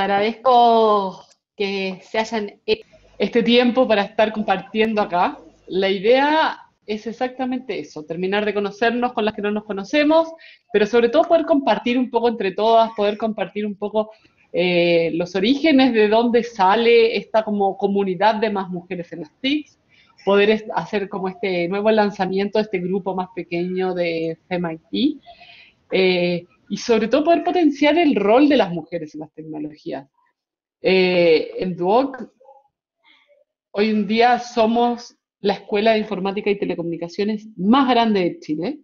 agradezco que se hayan este tiempo para estar compartiendo acá. La idea es exactamente eso, terminar de conocernos con las que no nos conocemos, pero sobre todo poder compartir un poco entre todas, poder compartir un poco eh, los orígenes de dónde sale esta como comunidad de más mujeres en las TICs, poder hacer como este nuevo lanzamiento de este grupo más pequeño de FEMIT, eh, y sobre todo poder potenciar el rol de las mujeres en las tecnologías. Eh, en Duoc, hoy en día somos la escuela de informática y telecomunicaciones más grande de Chile.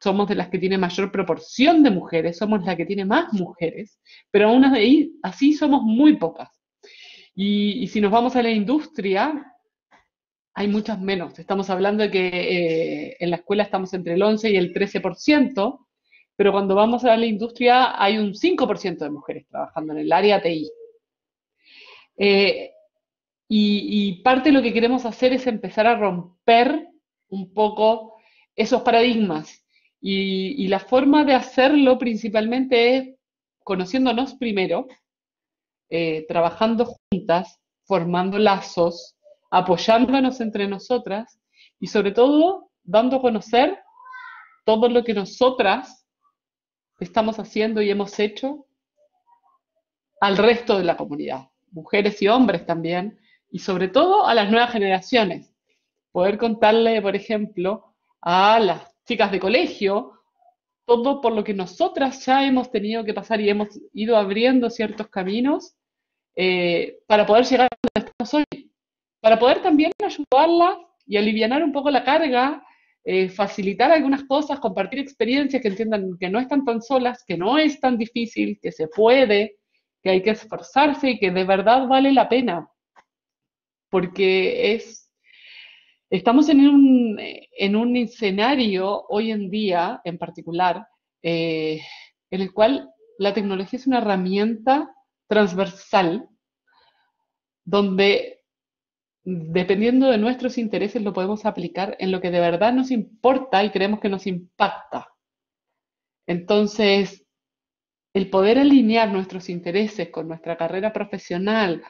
Somos de las que tiene mayor proporción de mujeres, somos la que tiene más mujeres, pero aún así somos muy pocas. Y, si nos vamos a la industria, hay muchas menos. Estamos hablando de que eh, en la escuela estamos entre el 11 y el 13%, pero cuando vamos a la industria hay un 5% de mujeres trabajando en el área TI. Eh, y, parte de lo que queremos hacer es empezar a romper un poco esos paradigmas. Y, la forma de hacerlo principalmente es conociéndonos primero, eh, trabajando juntas, formando lazos, apoyándonos entre nosotras y sobre todo dando a conocer todo lo que nosotras estamos haciendo y hemos hecho al resto de la comunidad, mujeres y hombres también, y sobre todo a las nuevas generaciones. Poder contarle, por ejemplo, a las chicas de colegio todo por lo que nosotras ya hemos tenido que pasar y hemos ido abriendo ciertos caminos eh, para poder llegar a donde estamos hoy. Para poder también ayudarlas y aliviar un poco la carga, eh, facilitar algunas cosas, compartir experiencias que entiendan que no están tan solas, que no es tan difícil, que se puede, que hay que esforzarse y que de verdad vale la pena. Porque es, estamos en un, en un escenario hoy en día en particular eh, en el cual la tecnología es una herramienta transversal donde dependiendo de nuestros intereses lo podemos aplicar en lo que de verdad nos importa y creemos que nos impacta. Entonces, el poder alinear nuestros intereses con nuestra carrera profesional,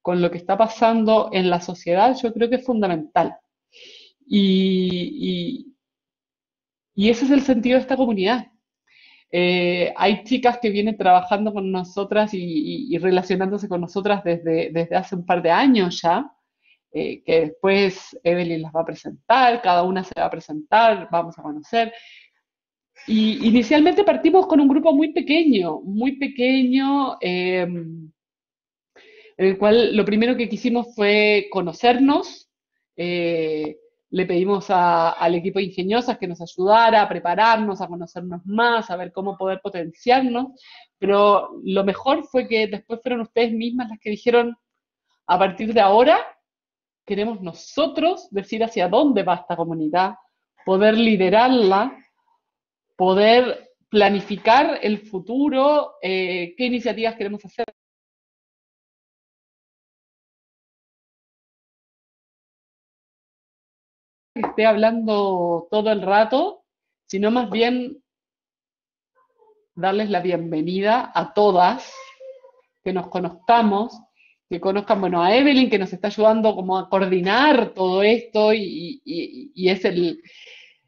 con lo que está pasando en la sociedad, yo creo que es fundamental. Y, ese es el sentido de esta comunidad. Eh, hay chicas que vienen trabajando con nosotras y, relacionándose con nosotras desde, desde, hace un par de años ya, eh, que después Evelyn las va a presentar, cada una se va a presentar, vamos a conocer. Y inicialmente partimos con un grupo muy pequeño, muy pequeño. Eh, en el cual lo primero que quisimos fue conocernos. Eh, le pedimos al equipo de ingeniosas que nos ayudara a prepararnos, a conocernos más, a ver cómo poder potenciarnos, pero lo mejor fue que después fueron ustedes mismas las que dijeron, a partir de ahora, queremos nosotros decir hacia dónde va esta comunidad, poder liderarla, poder planificar el futuro, eh, qué iniciativas queremos hacer. esté hablando todo el rato, sino más bien darles la bienvenida a todas, que nos conozcamos, que conozcan, bueno, a Evelyn, que nos está ayudando como a coordinar todo esto y, es el,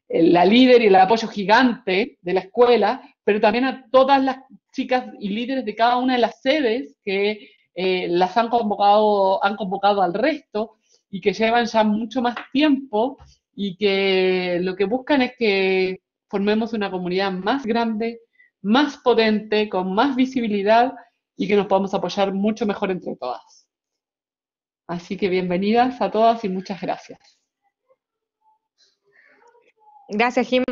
la líder y el apoyo gigante de la escuela, pero también a todas las chicas y líderes de cada una de las sedes que eh, las han convocado, han convocado al resto y que llevan ya mucho más tiempo y que lo que buscan es que formemos una comunidad más grande, más potente, con más visibilidad y que nos podamos apoyar mucho mejor entre todas. Así que bienvenidas a todas y muchas gracias. Gracias, Jimé.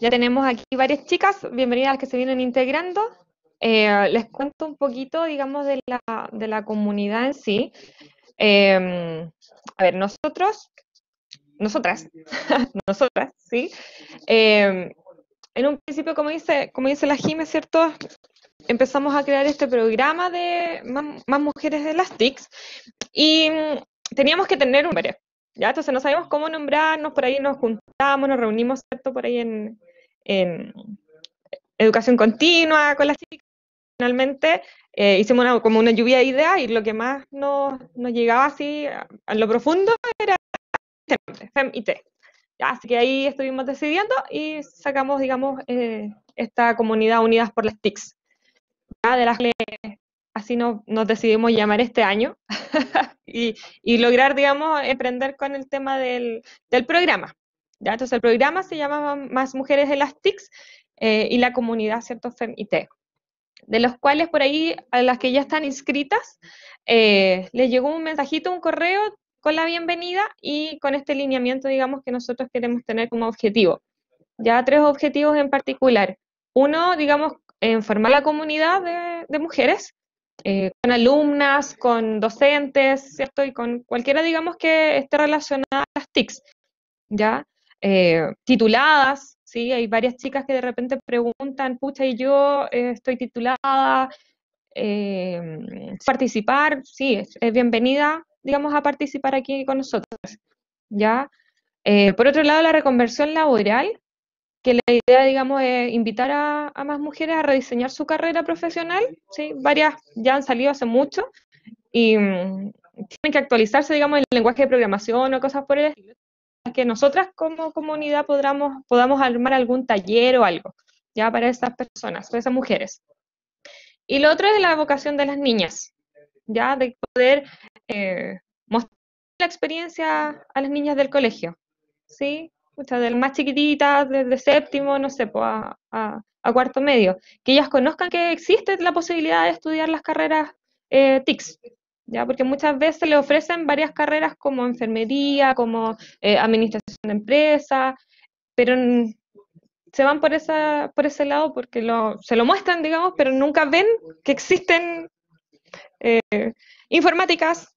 Ya tenemos aquí varias chicas, bienvenidas a las que se vienen integrando. Eh, les cuento un poquito, digamos, de la, de la comunidad en sí. Eh, a ver, nosotros nosotras, nosotras, ¿sí? Em, en un principio, como dice, como dice la Jime, ¿cierto? Empezamos a crear este programa de más, mujeres de las TICs y mm, teníamos que tener un nombre, ¿ya? Entonces no sabíamos cómo nombrarnos, por ahí nos juntamos, nos reunimos, ¿cierto? Por ahí en, educación continua con las TICs. Finalmente eh, hicimos como una lluvia de ideas y lo que más nos, llegaba así a, lo profundo era FEM y T. Así que ahí estuvimos decidiendo y sacamos, digamos, eh, esta comunidad Unidas por las TICs, de las que así nos decidimos llamar este año y, lograr, digamos, emprender con el tema del, programa. ¿ya? Entonces el programa se llama Más Mujeres en las TICs eh, y la comunidad, ¿cierto? FEM y T de los cuales por ahí a las que ya están inscritas, eh, les llegó un mensajito, un correo con la bienvenida y con este lineamiento, digamos, que nosotros queremos tener como objetivo. Ya tres objetivos en particular. Uno, digamos, en formar la comunidad de, mujeres, eh, con alumnas, con docentes, ¿cierto? Y con cualquiera, digamos, que esté relacionada a las TICs, ¿ya? Eh, tituladas, ¿sí? Hay varias chicas que de repente preguntan, pucha, y yo eh, estoy titulada, participar, sí, es, bienvenida, digamos, a participar aquí con nosotros, ¿ya? Por otro lado, la reconversión laboral, que la idea, digamos, es invitar a, más mujeres a rediseñar su carrera profesional, ¿sí? Varias ya han salido hace mucho y mm, tienen que actualizarse, digamos, el lenguaje de programación o cosas por el que nosotras como comunidad podamos, podamos armar algún taller o algo, ya para esas personas, para esas mujeres. Y lo otro es la vocación de las niñas, ya de poder eh, mostrar la experiencia a las niñas del colegio, ¿sí? Muchas de las más chiquititas, desde séptimo, no sé, a, a, cuarto medio, que ellas conozcan que existe la posibilidad de estudiar las carreras eh, TICS, ¿ya? Porque muchas veces le ofrecen varias carreras como enfermería, como eh, administración de empresas, pero se van por, esa, por ese lado porque lo, se lo muestran, digamos, pero nunca ven que existen eh, informáticas,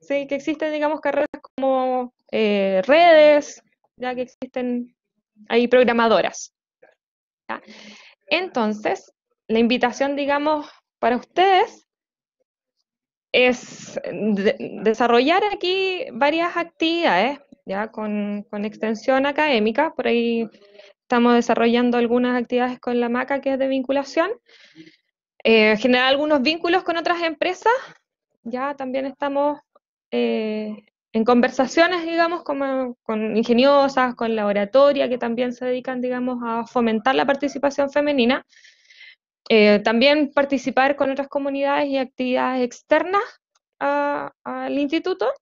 ¿sí? que existen, digamos, carreras como eh, redes, ya que existen ahí programadoras. Entonces, la invitación, digamos, para ustedes es desarrollar aquí varias actividades, ya con, extensión académica, por ahí estamos desarrollando algunas actividades con la MACA, que es de vinculación, eh, generar algunos vínculos con otras empresas, ya también estamos eh, en conversaciones, digamos, como, con ingeniosas, con laboratoria, que también se dedican, digamos, a fomentar la participación femenina, eh, también participar con otras comunidades y actividades externas al instituto.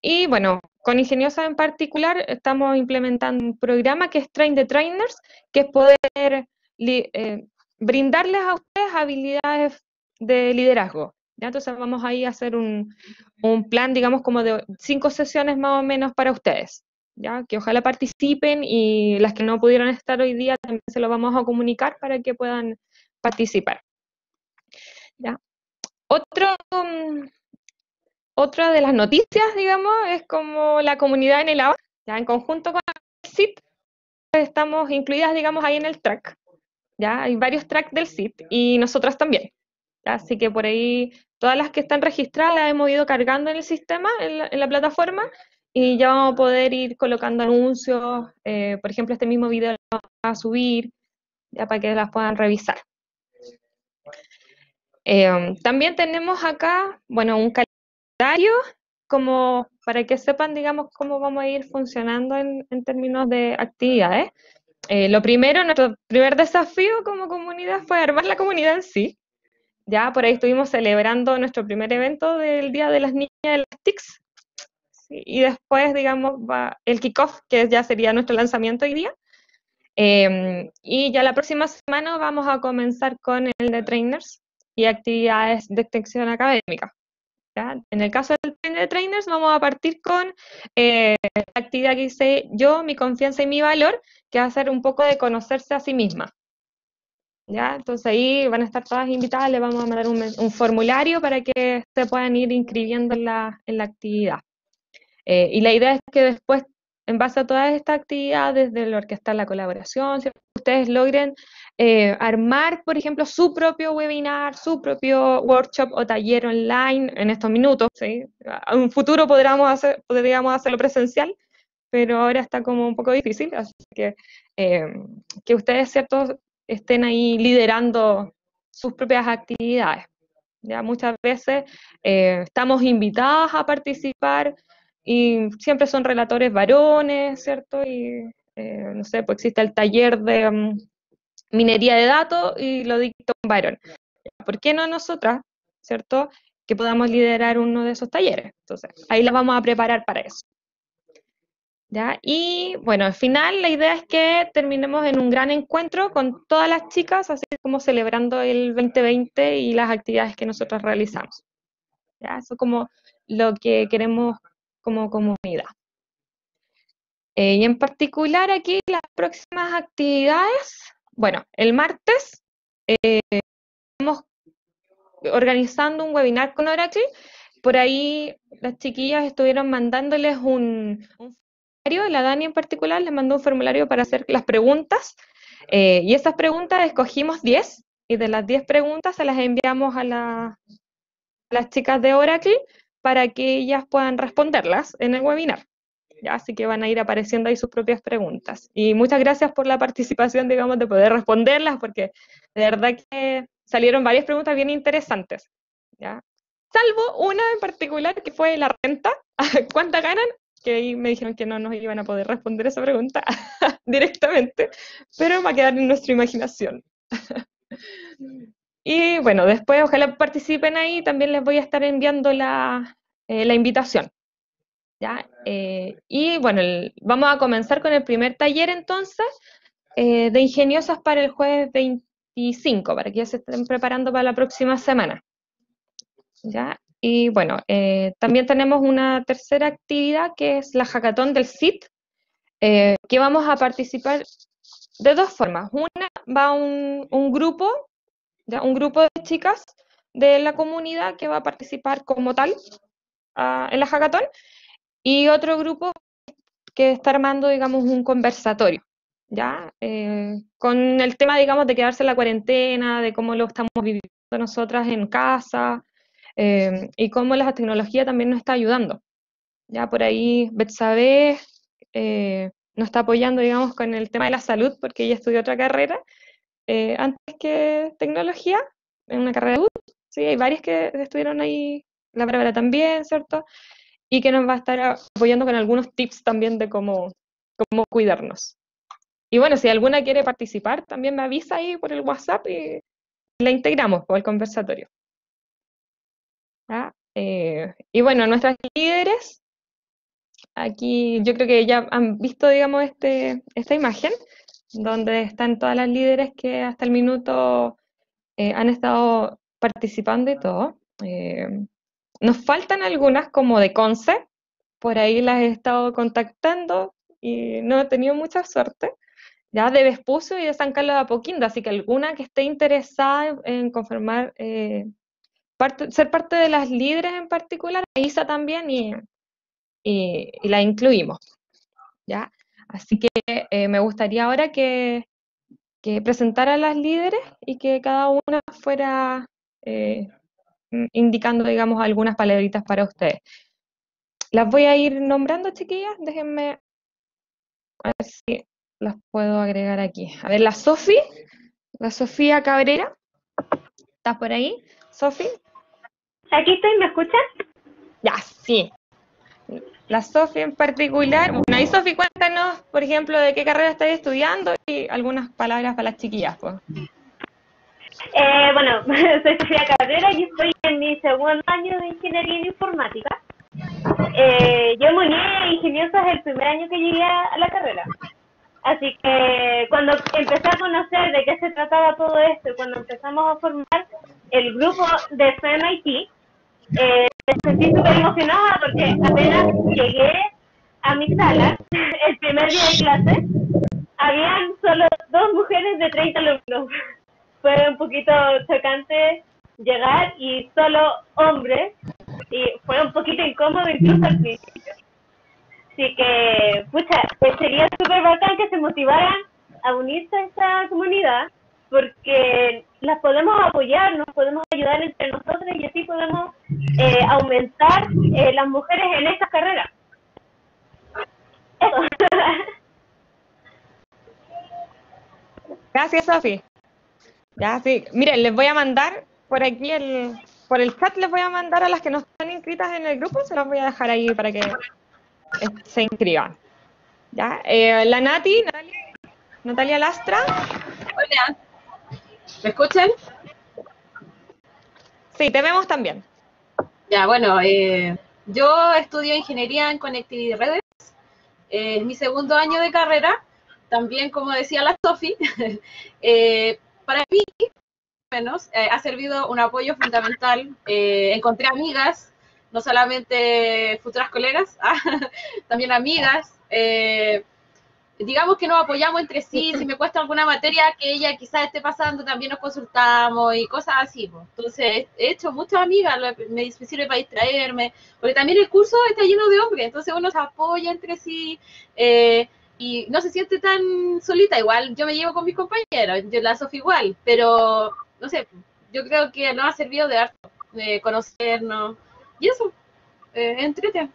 Y bueno, con Ingeniosa en particular estamos implementando un programa que es Train the Trainers, que es poder eh, brindarles a ustedes habilidades de liderazgo. ¿Ya? Entonces vamos ahí a hacer un, un, plan, digamos, como de cinco sesiones más o menos para ustedes. ¿ya? Que ojalá participen y las que no pudieron estar hoy día también se lo vamos a comunicar para que puedan participar. ¿Ya? Otro, mm, otra de las noticias, digamos, es como la comunidad en el ABA, ya en conjunto con el SIT, estamos incluidas, digamos, ahí en el track. Ya hay varios tracks del SIT y nosotras también. Así que por ahí todas las que están registradas las hemos ido cargando en el sistema, en la, plataforma, y ya vamos a poder ir colocando anuncios. Eh, por ejemplo, este mismo video lo vamos a subir, ya para que las puedan revisar. Em, también tenemos acá, bueno, un calendario como para que sepan, digamos, cómo vamos a ir funcionando en, términos de actividades. Eh, lo primero, nuestro primer desafío como comunidad fue armar la comunidad en sí. Ya por ahí estuvimos celebrando nuestro primer evento del Día de las Niñas de las TICs. y después, digamos, va el kickoff, que ya sería nuestro lanzamiento hoy día. Em, y ya la próxima semana vamos a comenzar con el de trainers, y actividades de extensión académica. En el caso del de trainers vamos a partir con eh, la actividad que dice yo, mi confianza y mi valor, que va a ser un poco de conocerse a sí misma. ¿Ya? Entonces ahí van a estar todas invitadas, le vamos a mandar un, formulario para que se puedan ir inscribiendo en la, en la actividad. Eh, y la idea es que después, en base a todas estas actividades, de lo que está la colaboración, ustedes logren eh, armar, por ejemplo, su propio webinar, su propio workshop o taller online en estos minutos. En un futuro podríamos, hacer, podríamos hacerlo presencial, pero ahora está como un poco difícil, así que eh, que ustedes, ¿cierto?, estén ahí liderando sus propias actividades. Ya muchas veces eh, estamos invitadas a participar y siempre son relatores varones, ¿cierto? Y eh, no sé, pues existe el taller de mm, minería de datos y lo dicta un varón. ¿Por qué no nosotras, ¿cierto? Que podamos liderar uno de esos talleres. Entonces, ahí la vamos a preparar para eso. ¿Ya? Y bueno, al final la idea es que terminemos en un gran encuentro con todas las chicas, así como celebrando el 2020 y las actividades que nosotros realizamos. ¿Ya? Eso es como lo que queremos como comunidad. Eh, y en particular aquí las próximas actividades, bueno, el martes eh, estamos organizando un webinar con Oracle. Por ahí las chiquillas estuvieron mandándoles un, la Dani en particular les mandó un formulario para hacer las preguntas. Eh, y esas preguntas escogimos 10 y de las 10 preguntas se las enviamos a, las chicas de Oracle para que ellas puedan responderlas en el webinar. ¿ya? Así que van a ir apareciendo ahí sus propias preguntas. Y muchas gracias por la participación, digamos, de poder responderlas, porque de verdad que salieron varias preguntas bien interesantes. Salvo una en particular que fue la renta. ¿Cuánta ganan? Que ahí me dijeron que no nos iban a poder responder esa pregunta directamente, pero va a quedar en nuestra imaginación. y bueno, después ojalá participen ahí, también les voy a estar enviando la, eh, la invitación. Eh, y bueno, vamos a comenzar con el primer taller entonces eh, de ingeniosas para el jueves 25, para que ya se estén preparando para la próxima semana. ¿Ya? Y bueno, eh, también tenemos una tercera actividad que es la hackathon del CIT, que vamos a participar de dos formas. Una va un, un grupo, ¿ya? un grupo de chicas de la comunidad que va a participar como tal ah, en la hackathon y otro grupo que está armando, digamos, un conversatorio, ¿ya? Eh, con el tema, digamos, de quedarse en la cuarentena, de cómo lo estamos viviendo nosotras en casa, eh, y cómo la tecnología también nos está ayudando. Ya por ahí Betsabe eh, nos está apoyando, digamos, con el tema de la salud, porque ella estudió otra carrera, antes que tecnología, en una carrera de sí, hay varias que estuvieron ahí, la Bárbara también, ¿cierto? y que nos va a estar apoyando con algunos tips también de cómo, cómo cuidarnos. Y bueno, si alguna quiere participar, también me avisa ahí por el WhatsApp y la integramos por el conversatorio. Eh, y bueno, nuestras líderes, aquí yo creo que ya han visto, digamos, este, esta imagen, donde están todas las líderes que hasta el minuto eh, han estado participando y todo. Eh, nos faltan algunas como de Conce, por ahí las he estado contactando y no he tenido mucha suerte. Ya de Vespucio y de San Carlos de Apoquindo, así que alguna que esté interesada en confirmar, ser parte de las líderes en particular, ISA también y, la incluimos. ¿ya? Así que eh, me gustaría ahora que, que presentara a las líderes y que cada una fuera eh, indicando, digamos, algunas palabritas para ustedes. Las voy a ir nombrando, chiquillas. Déjenme a ver si las puedo agregar aquí. A ver, la Sofi, la Sofía Cabrera. ¿Estás por ahí, Sofi? Aquí estoy, ¿me escuchas? Ya, sí. La Sofi en particular. Bueno, y Sofi, cuéntanos, por ejemplo, de qué carrera estás estudiando y algunas palabras para las chiquillas. Pues. Eh, bueno, soy Sofía Cabrera y estoy en mi segundo año de Ingeniería en Informática. Eh, yo me uní a Ingeniosos el primer año que llegué a la carrera. Así que cuando empecé a conocer de qué se trataba todo esto cuando empezamos a formar el grupo de FMIT, eh, me sentí súper emocionada porque apenas llegué a mi sala, el primer día de clase, habían solo dos mujeres de 30 alumnos fue un poquito chocante llegar y solo hombres y fue un poquito incómodo incluso al principio. Así que, pucha, pues sería súper bacán que se motivaran a unirse a esta comunidad porque las podemos apoyar, nos podemos ayudar entre nosotros y así podemos eh, aumentar eh, las mujeres en esta carrera. Eso. Gracias, Sofi. Ya, sí. Miren, les voy a mandar por aquí el, por el chat les voy a mandar a las que no están inscritas en el grupo, se las voy a dejar ahí para que se inscriban. ¿Ya? Eh, la Nati, Natalia, Natalia Lastra. Hola. ¿Me escuchan? Sí, te vemos también. Ya, bueno, eh, yo estudio ingeniería en conectividad y redes. Eh, es mi segundo año de carrera. También, como decía la Sofi, eh, para mí, menos, eh, ha servido un apoyo fundamental. Eh, encontré amigas, no solamente futuras colegas, ah, también amigas. Eh, digamos que nos apoyamos entre sí, si me cuesta alguna materia que ella quizás esté pasando, también nos consultamos y cosas así. Entonces, he hecho muchas amigas, me sirve para distraerme, porque también el curso está lleno de hombres, entonces uno se apoya entre sí eh, y no se siente tan solita. Igual yo me llevo con mis compañeros, yo la Sofía igual, pero no sé, yo creo que nos ha servido de harto, de conocernos y eso, eh, entrete.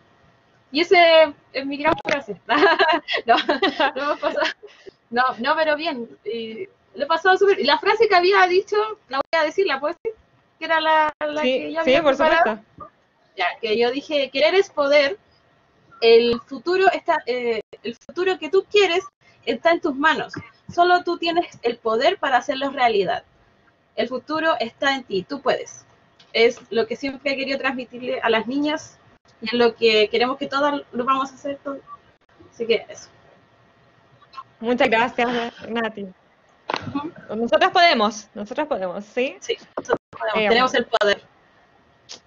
Y ese es mi gran frase. no, no, no, no, pero bien. Y lo he pasado súper. Y la frase que había dicho, la voy a decir, ¿la puedo decir? Que era la, la Sí, que yo sí, había por preparado. supuesto. Ya, que yo dije, querer es poder. El futuro está, eh, el futuro que tú quieres está en tus manos. Solo tú tienes el poder para hacerlo realidad. El futuro está en ti, tú puedes. Es lo que siempre he querido transmitirle a las niñas y es lo que queremos que todas lo vamos a hacer todo. Así que eso. Muchas gracias, Nati. Nosotras podemos, nosotras podemos, ¿sí? Sí, nosotros podemos, Eh, tenemos el poder.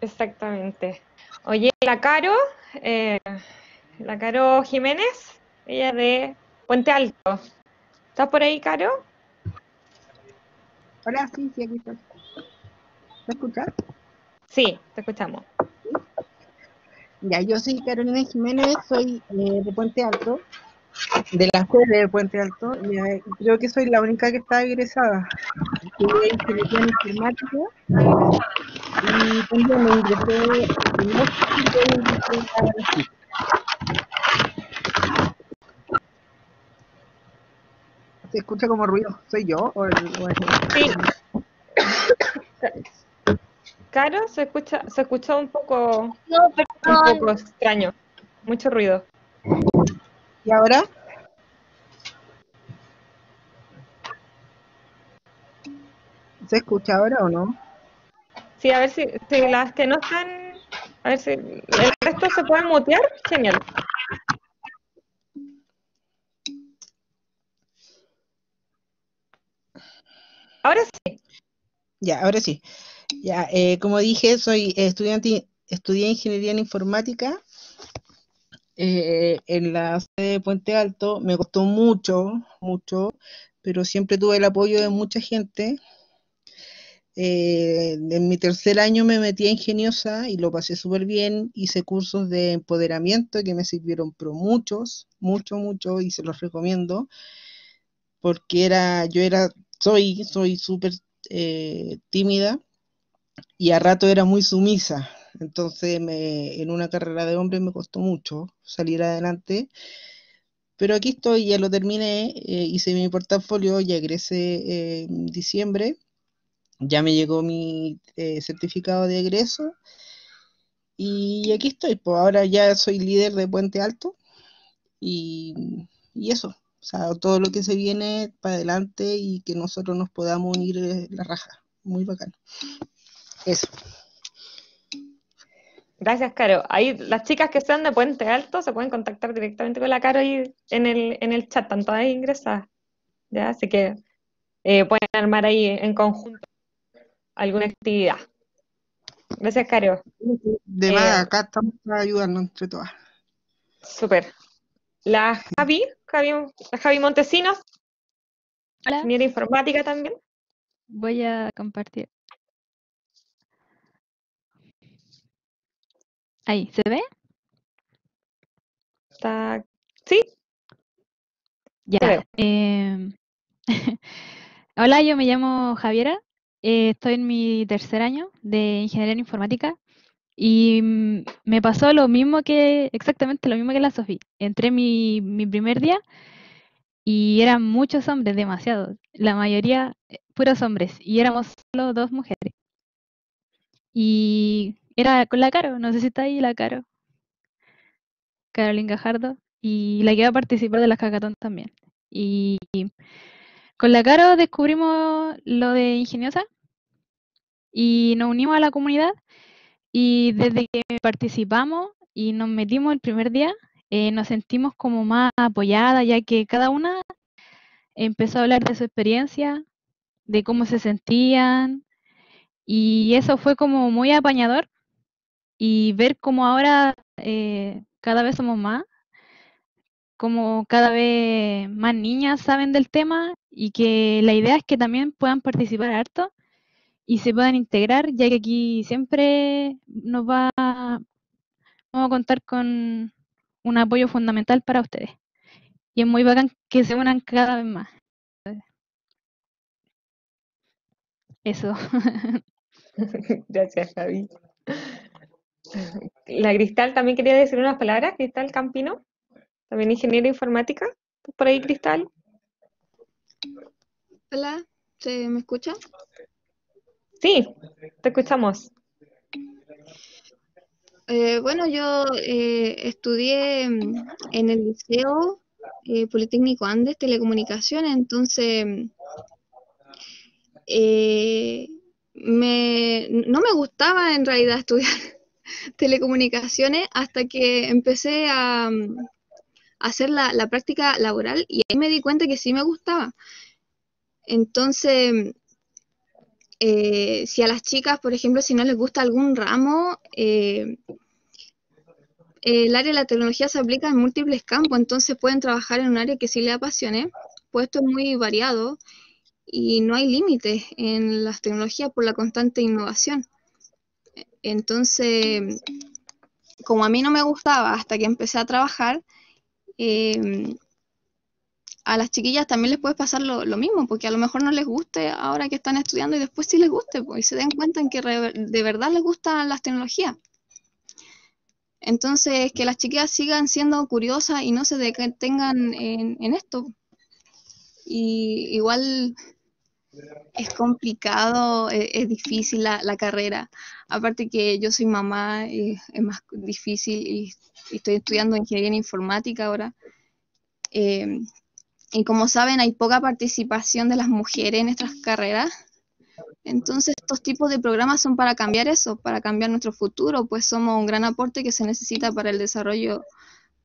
Exactamente. Oye, la Caro, eh, la Caro Jiménez, ella de Puente Alto. ¿Estás por ahí, Caro? Hola, sí, sí, aquí estoy. ¿Me escuchas? Sí, te escuchamos. Ya, yo soy Carolina Jiménez, soy eh, de Puente Alto, de la sede de Puente Alto. eh, creo que soy la única que está egresada. Estudié ingeniería en informática y también me ingresé en y. ¿Se escucha como ruido? ¿Soy yo? O el- o el- Sí. Caro, se escucha, se escuchó un poco, No, un poco extraño, mucho ruido. ¿Y ahora? ¿Se escucha ahora o no? Sí, a ver si, si las que no están, a ver si el resto se puede mutear, genial. Ahora sí. Ya, ahora sí. Ya, eh, como dije, soy estudiante, estudié ingeniería en informática eh, en la sede de Puente Alto. Me costó mucho, mucho, pero siempre tuve el apoyo de mucha gente. Eh, en mi tercer año me metí a ingeniosa y lo pasé súper bien. Hice cursos de empoderamiento que me sirvieron pero muchos, mucho, mucho y se los recomiendo porque era, yo era, soy, soy súper tímida y a rato era muy sumisa. Entonces me, en una carrera de hombres me costó mucho salir adelante. Pero aquí estoy, ya lo terminé, eh, hice mi portafolio, ya egresé eh, en diciembre, ya me llegó mi eh, certificado de egreso y aquí estoy, pues ahora ya soy líder de Puente Alto y, eso, o sea, todo lo que se viene para adelante y que nosotros nos podamos unir la raja, muy bacán. Eso. Gracias, Caro. Ahí las chicas que sean de Puente Alto se pueden contactar directamente con la Caro ahí en el, en el chat, están todas ingresadas. ¿ya? Así que eh, pueden armar ahí en conjunto alguna actividad. Gracias, Caro. De Eh, más, acá estamos para ayudarnos entre todas. Súper. La Javi, Javi, la Javi Montesinos, Hola, ingeniera informática también. voy a compartir. Ahí, ¿se ve? Está... Sí, Ya. em, Hola, yo me llamo Javiera, eh, estoy en mi tercer año de ingeniería en informática y mm, me pasó lo mismo que, exactamente lo mismo que la Sofía. Entré mi, mi primer día y eran muchos hombres, demasiados. La mayoría, eh, puros hombres y éramos solo dos mujeres. Y era con la Caro, no sé si está ahí la Caro. Carolina Gajardo. Y la que va a participar de las Cacatón también. Y con la Caro descubrimos lo de Ingeniosa y nos unimos a la comunidad. Y desde que participamos y nos metimos el primer día, eh, nos sentimos como más apoyadas, ya que cada una empezó a hablar de su experiencia, de cómo se sentían, y eso fue como muy apañador. Y ver cómo ahora eh, cada vez somos más, como cada vez más niñas saben del tema y que la idea es que también puedan participar harto y se puedan integrar, ya que aquí siempre nos va vamos a contar con un apoyo fundamental para ustedes. Y es muy bacán que se unan cada vez más. Eso. Gracias, Javi. La Cristal también quería decir unas palabras, Cristal Campino, también ingeniera informática. por ahí, Cristal? Hola, ¿se me escucha? Sí, te escuchamos. Eh, bueno, yo eh, estudié en el Liceo eh, Politécnico Andes, Telecomunicaciones, entonces me, no me gustaba en realidad estudiar telecomunicaciones hasta que empecé a, hacer la, práctica laboral y ahí me di cuenta que sí me gustaba. Entonces, eh, si a las chicas, por ejemplo, si no les gusta algún ramo, eh, el área de la tecnología se aplica en múltiples campos, entonces pueden trabajar en un área que sí les apasione, pues esto es muy variado y no hay límites en las tecnologías por la constante innovación. Entonces, como a mí no me gustaba hasta que empecé a trabajar, eh, a las chiquillas también les puede pasar lo, mismo, porque a lo mejor no les guste ahora que están estudiando y después sí les guste, pues, y se den cuenta en que de verdad les gustan las tecnologías. Entonces, que las chiquillas sigan siendo curiosas y no se detengan en, en esto. Y igual es complicado, e, es, difícil la, la, carrera. Aparte que yo soy mamá, y es más difícil y, estoy estudiando ingeniería en informática ahora. Eh, y como saben, hay poca participación de las mujeres en estas carreras. Entonces, estos tipos de programas son para cambiar eso, para cambiar nuestro futuro, pues somos un gran aporte que se necesita para el desarrollo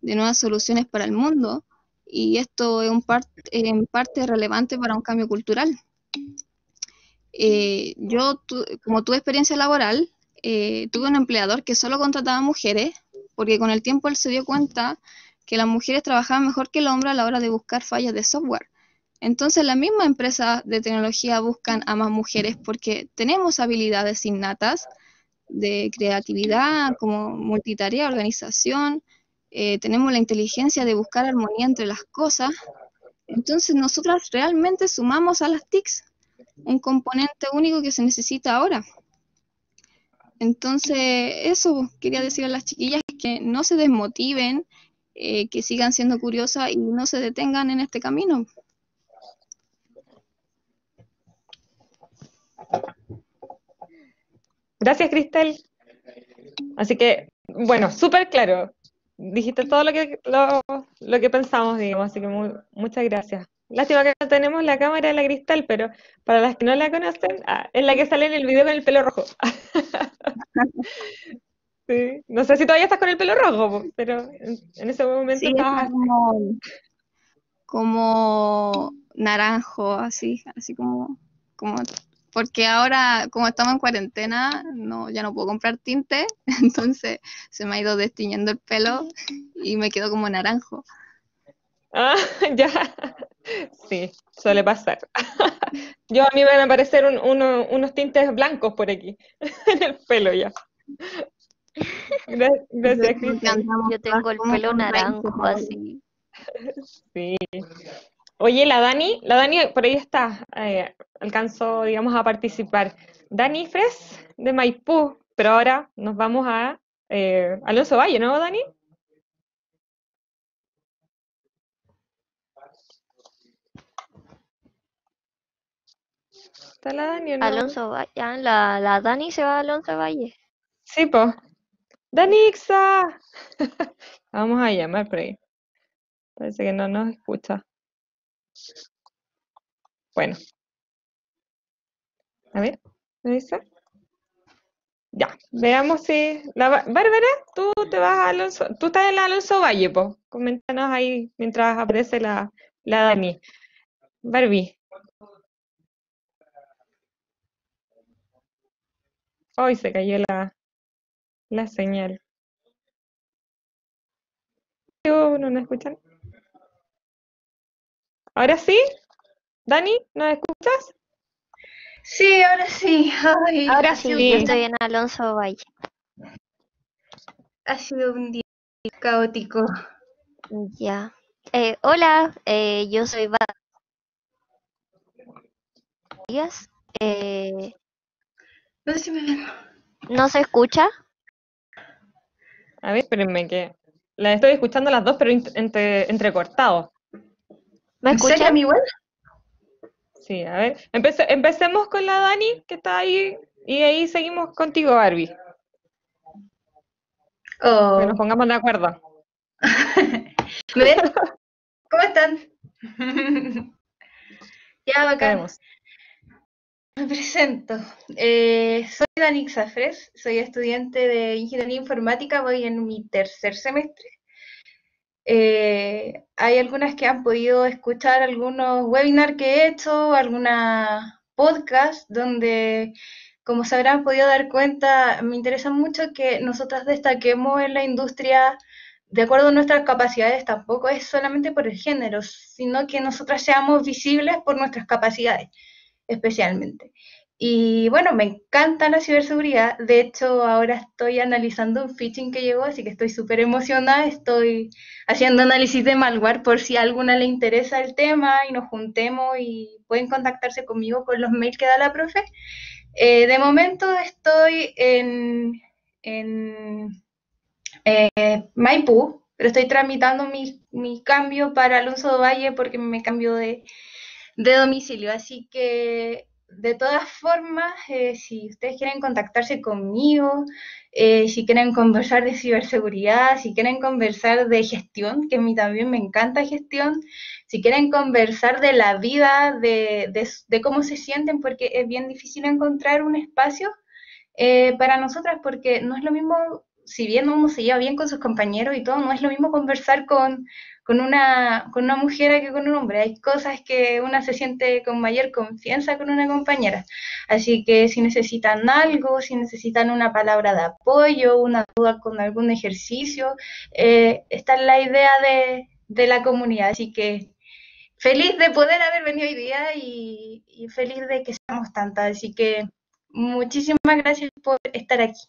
de nuevas soluciones para el mundo. Y esto es un en parte relevante para un cambio cultural. Eh, yo, como tuve experiencia laboral, eh, tuve un empleador que solo contrataba mujeres, porque con el tiempo él se dio cuenta que las mujeres trabajaban mejor que el hombre a la hora de buscar fallas de software. Entonces las mismas empresas de tecnología buscan a más mujeres porque tenemos habilidades innatas de creatividad, como multitarea, organización, eh, tenemos la inteligencia de buscar armonía entre las cosas. Entonces nosotras realmente sumamos a las TICs un componente único que se necesita ahora. Entonces, eso quería decir a las chiquillas que no se desmotiven, eh, que sigan siendo curiosas y no se detengan en este camino. Gracias, Cristel. Así que, bueno, súper claro. Dijiste todo lo que, lo, lo que pensamos, digamos, así que muchas gracias. Lástima que no tenemos la cámara de la cristal, pero para las que no la conocen, ah, es la que sale en el video con el pelo rojo. sí. No sé si todavía estás con el pelo rojo, pero en, ese momento sí, como, como, naranjo, así, así como, como porque ahora, como estamos en cuarentena, no, ya no puedo comprar tinte, entonces se me ha ido destiñendo el pelo y me quedo como naranjo. Ah, ya. Sí, suele pasar. Yo a mí me van a aparecer unos tintes blancos por aquí, en el pelo ya. Gracias, Cristian. Yo tengo el pelo naranjo así. Sí. Oye, la Dani, la Dani por ahí está, eh, alcanzó, digamos, a participar. Dani Fres de Maipú, pero ahora nos vamos a eh, Alonso Valle, ¿no, Dani? ¿Está la Dani o no? Alonso Valle. La, la Dani se va a Alonso Valle. Sí, po. ¡Danixa! Vamos a llamar por ahí. Parece que no nos escucha. Bueno. A ver, ¿me dice? Ya, veamos si... La... Bá- Bárbara, tú te vas a Alonso... Tú estás en la Alonso Valle, po. Coméntanos ahí mientras aparece la, la Dani. Barbie. Hoy se cayó la, la señal. ¿No nos escuchan? ¿Ahora sí? ¿Dani? ¿Nos escuchas? Sí, ahora sí. Ay, Ahora ha sido Sí, yo sí. estoy en Alonso Valle. Ha sido un día caótico. Ya. Eh, hola, eh, yo soy Va- Díaz. Eh, No sé si me ven. ¿no se escucha? A ver, espérenme que las estoy escuchando las dos, pero entre, entrecortado. ¿Me ¿En serio? Sí, a ver. Empece- empecemos con la Dani, que está ahí, y ahí seguimos contigo, Barbie. Oh. Que nos pongamos de acuerdo. ¿Cómo están? ya, bacán. Vemos. Me presento. Eh, soy Dani Xafres, soy estudiante de Ingeniería Informática, voy en mi tercer semestre. Eh, hay algunas que han podido escuchar algunos webinars que he hecho, alguna podcast donde, como se habrán podido dar cuenta, me interesa mucho que nosotras destaquemos en la industria de acuerdo a nuestras capacidades, tampoco es solamente por el género, sino que nosotras seamos visibles por nuestras capacidades especialmente. Y bueno, me encanta la ciberseguridad. De hecho, ahora estoy analizando un phishing que llegó, así que estoy súper emocionada. Estoy haciendo análisis de malware por si a alguna le interesa el tema y nos juntemos y pueden contactarse conmigo con los mails que da la profe. Eh, de momento estoy en, en eh, Maipú, pero estoy tramitando mi, mi cambio para Alonso Valle porque me cambio de, de domicilio. Así que, de todas formas, eh, si ustedes quieren contactarse conmigo, eh, si quieren conversar de ciberseguridad, si quieren conversar de gestión, que a mí también me encanta gestión, si quieren conversar de la vida, de, cómo se sienten, porque es bien difícil encontrar un espacio eh, para nosotras, porque no es lo mismo, si bien uno se lleva bien con sus compañeros y todo, no es lo mismo conversar con, con, una, con una mujer que con un hombre. Hay cosas que una se siente con mayor confianza con una compañera. Así que si necesitan algo, si necesitan una palabra de apoyo, una duda con algún ejercicio, eh, esta es la idea de, de la comunidad. Así que feliz de poder haber venido hoy día y, y feliz de que seamos tantas. Así que muchísimas gracias por estar aquí.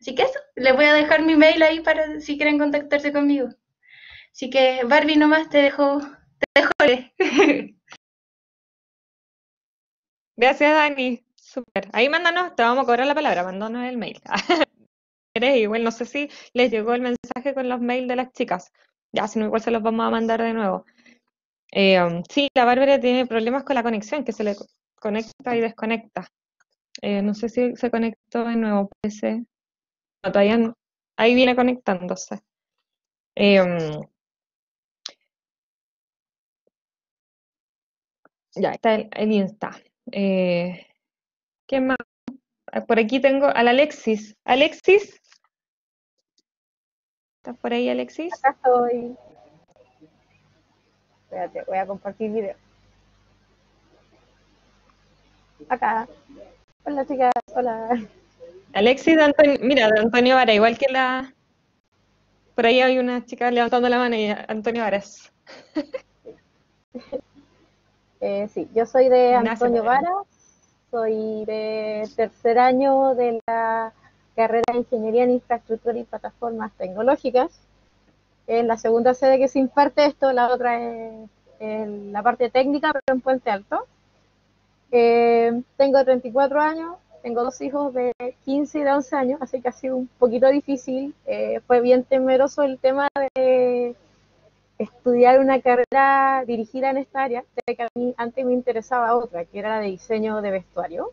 Así que eso, les voy a dejar mi mail ahí para si quieren contactarse conmigo. Así que Barbie nomás te dejo, te dejo. Gracias, Dani. Súper. Ahí mándanos, te vamos a cobrar la palabra, mándanos el mail. Igual, no sé si les llegó el mensaje con los mails de las chicas. Ya, si no, igual se los vamos a mandar de nuevo. Eh, um, sí, la Bárbara tiene problemas con la conexión, que se le co- conecta y desconecta. Eh, no sé si se conectó de nuevo, parece. No, todavía no. Ahí viene conectándose. Eh, um, ya, está el, el Insta. Eh, ¿qué más? Ah, Por aquí tengo al Alexis. Alexis. ¿Estás por ahí, Alexis? Acá estoy. Espérate, voy a compartir video. Acá. Hola chicas, hola. Alexis de Antonio, mira, de Antonio Vara, igual que la... Por ahí hay una chica levantando la mano y Antonio Varas. Eh, sí, yo soy de Antonio. Vara, soy de tercer año de la carrera de Ingeniería en Infraestructura y Plataformas Tecnológicas. Es la segunda sede que se imparte esto, la otra es en la parte técnica, pero en Puente Alto. Eh, tengo 34 años, tengo dos hijos de 15 y de 11 años, así que ha sido un poquito difícil. Eh, fue bien temeroso el tema de, estudiar una carrera dirigida en esta área, ya que a mí antes me interesaba otra, que era la de diseño de vestuario.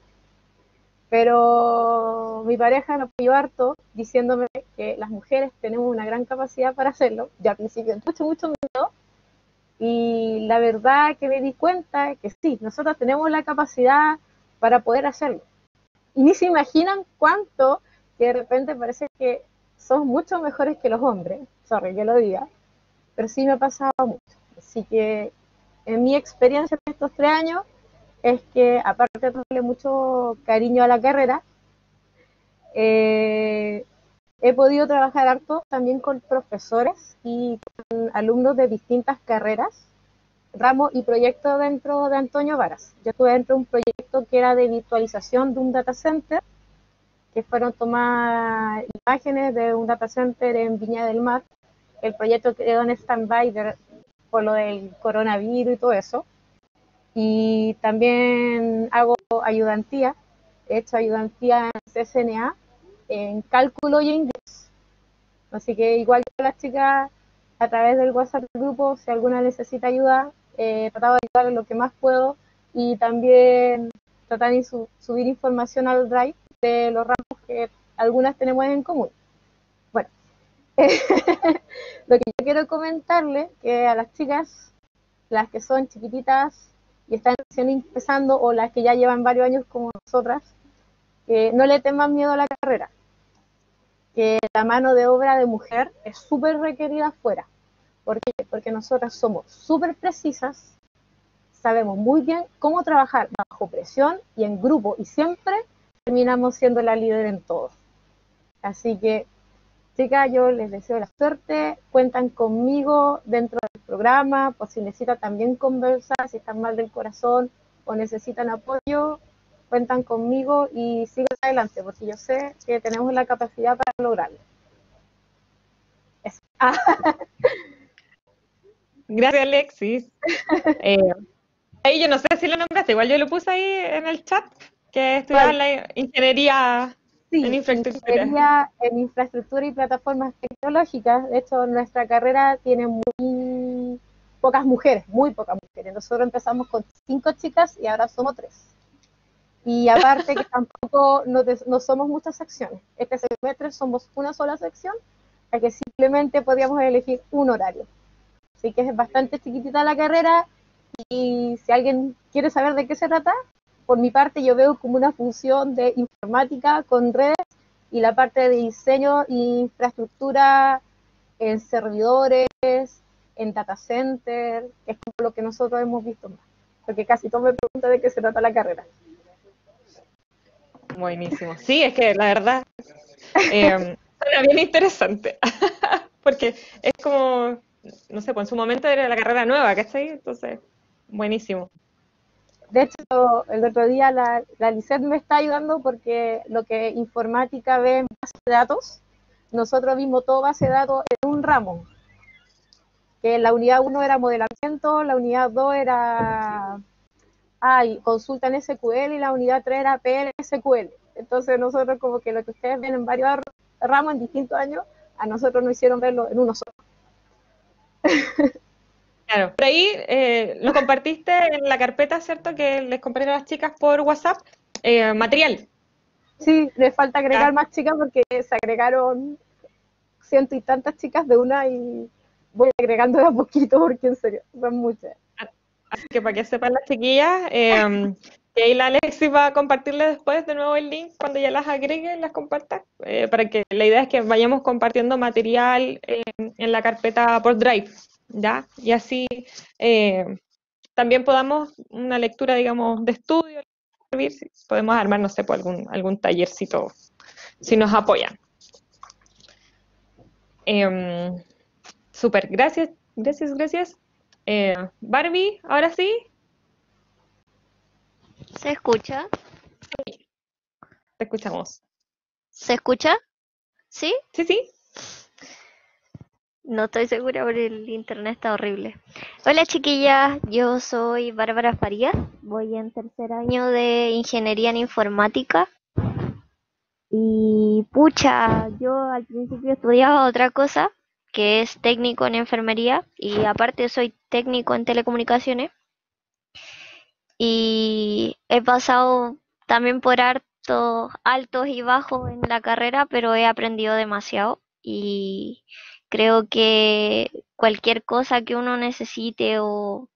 Pero mi pareja me apoyó harto diciéndome que las mujeres tenemos una gran capacidad para hacerlo. Yo al principio mucho, mucho miedo. Y la verdad que me di cuenta que sí, nosotros tenemos la capacidad para poder hacerlo. Y ni se imaginan cuánto que de repente parece que somos mucho mejores que los hombres. Sorry que lo diga pero sí me ha pasado mucho. Así que en mi experiencia en estos tres años es que aparte de darle mucho cariño a la carrera, eh, he podido trabajar harto también con profesores y alumnos de distintas carreras, ramos y proyectos dentro de Antonio Varas. Yo estuve dentro de un proyecto que era de virtualización de un data center, que fueron tomar imágenes de un data center en Viña del Mar el proyecto quedó en stand-by por lo del coronavirus y todo eso. Y también hago ayudantía, he hecho ayudantía en CCNA, en cálculo y inglés. Así que igual que las chicas, a través del WhatsApp grupo, si alguna necesita ayuda, he tratado de ayudar en lo que más puedo y también tratar de subir información al Drive de los ramos que algunas tenemos en común. lo que yo quiero comentarle que a las chicas, las que son chiquititas y están empezando o las que ya llevan varios años como nosotras, que no le teman miedo a la carrera, que la mano de obra de mujer es súper requerida afuera. ¿Por qué? Porque nosotras somos súper precisas, sabemos muy bien cómo trabajar bajo presión y en grupo y siempre terminamos siendo la líder en todo. Así que Chicas, yo les deseo la suerte, cuentan conmigo dentro del programa, por si necesitan también conversar, si están mal del corazón o necesitan apoyo, cuentan conmigo y sigan adelante, porque yo sé que tenemos la capacidad para lograrlo. Gracias, Alexis. Eh, ahí yo no sé si lo nombraste, igual yo lo puse ahí en el chat, que estudiaba la ingeniería en infraestructura. en infraestructura y plataformas tecnológicas. De hecho, nuestra carrera tiene muy pocas mujeres, muy pocas mujeres. Nosotros empezamos con cinco chicas y ahora somos tres. Y aparte que tampoco no, somos muchas secciones. Este semestre somos una sola sección, ya que simplemente podíamos elegir un horario. Así que es bastante chiquitita la carrera y si alguien quiere saber de qué se trata, por mi parte yo veo como una función de informática con redes y la parte de diseño e infraestructura en servidores, en data center, es como lo que nosotros hemos visto más. Porque casi todo me pregunta de qué se trata la carrera. Buenísimo. Sí, es que la verdad eh, bien interesante. Porque es como, no sé, pues en su momento era la carrera nueva, ¿cachai? Entonces, buenísimo. De hecho, el otro día la, la me está ayudando porque lo que informática ve en base de datos, nosotros vimos todo base de datos en un ramo. Que la unidad 1 era modelamiento, la unidad 2 era ay, consulta en SQL y la unidad 3 era PLSQL. Entonces nosotros como que lo que ustedes ven en varios ramos en distintos años, a nosotros nos hicieron verlo en uno solo. Claro, por ahí eh, lo compartiste en la carpeta, ¿cierto? Que les compartí a las chicas por WhatsApp, eh, material. Sí, les falta agregar más chicas porque se agregaron ciento y tantas chicas de una y voy agregando de a poquito porque en serio, son muchas. Así que para que sepan las chiquillas, eh, y ahí la Alexi va a compartirle después de nuevo el link cuando ya las agregue, las comparta, eh, para que la idea es que vayamos compartiendo material en la carpeta por Drive. ¿Ya? Y así eh, también podamos una lectura, digamos, de estudio, podemos armar, no sé, por algún, algún tallercito, si nos apoyan. Em, Súper, gracias, gracias, gracias. Eh, Barbie, ahora sí. ¿Se escucha? Sí, te escuchamos. ¿Se escucha? ¿Sí? Sí, sí. No estoy segura, pero el internet está horrible. Hola chiquillas, yo soy Bárbara Farías, voy en tercer año de Ingeniería en Informática. Y pucha, yo al principio estudiaba otra cosa, que es técnico en enfermería y aparte soy técnico en telecomunicaciones. Y he pasado también por altos y bajos en la carrera, pero he aprendido demasiado y creo que cualquier cosa que uno necesite o,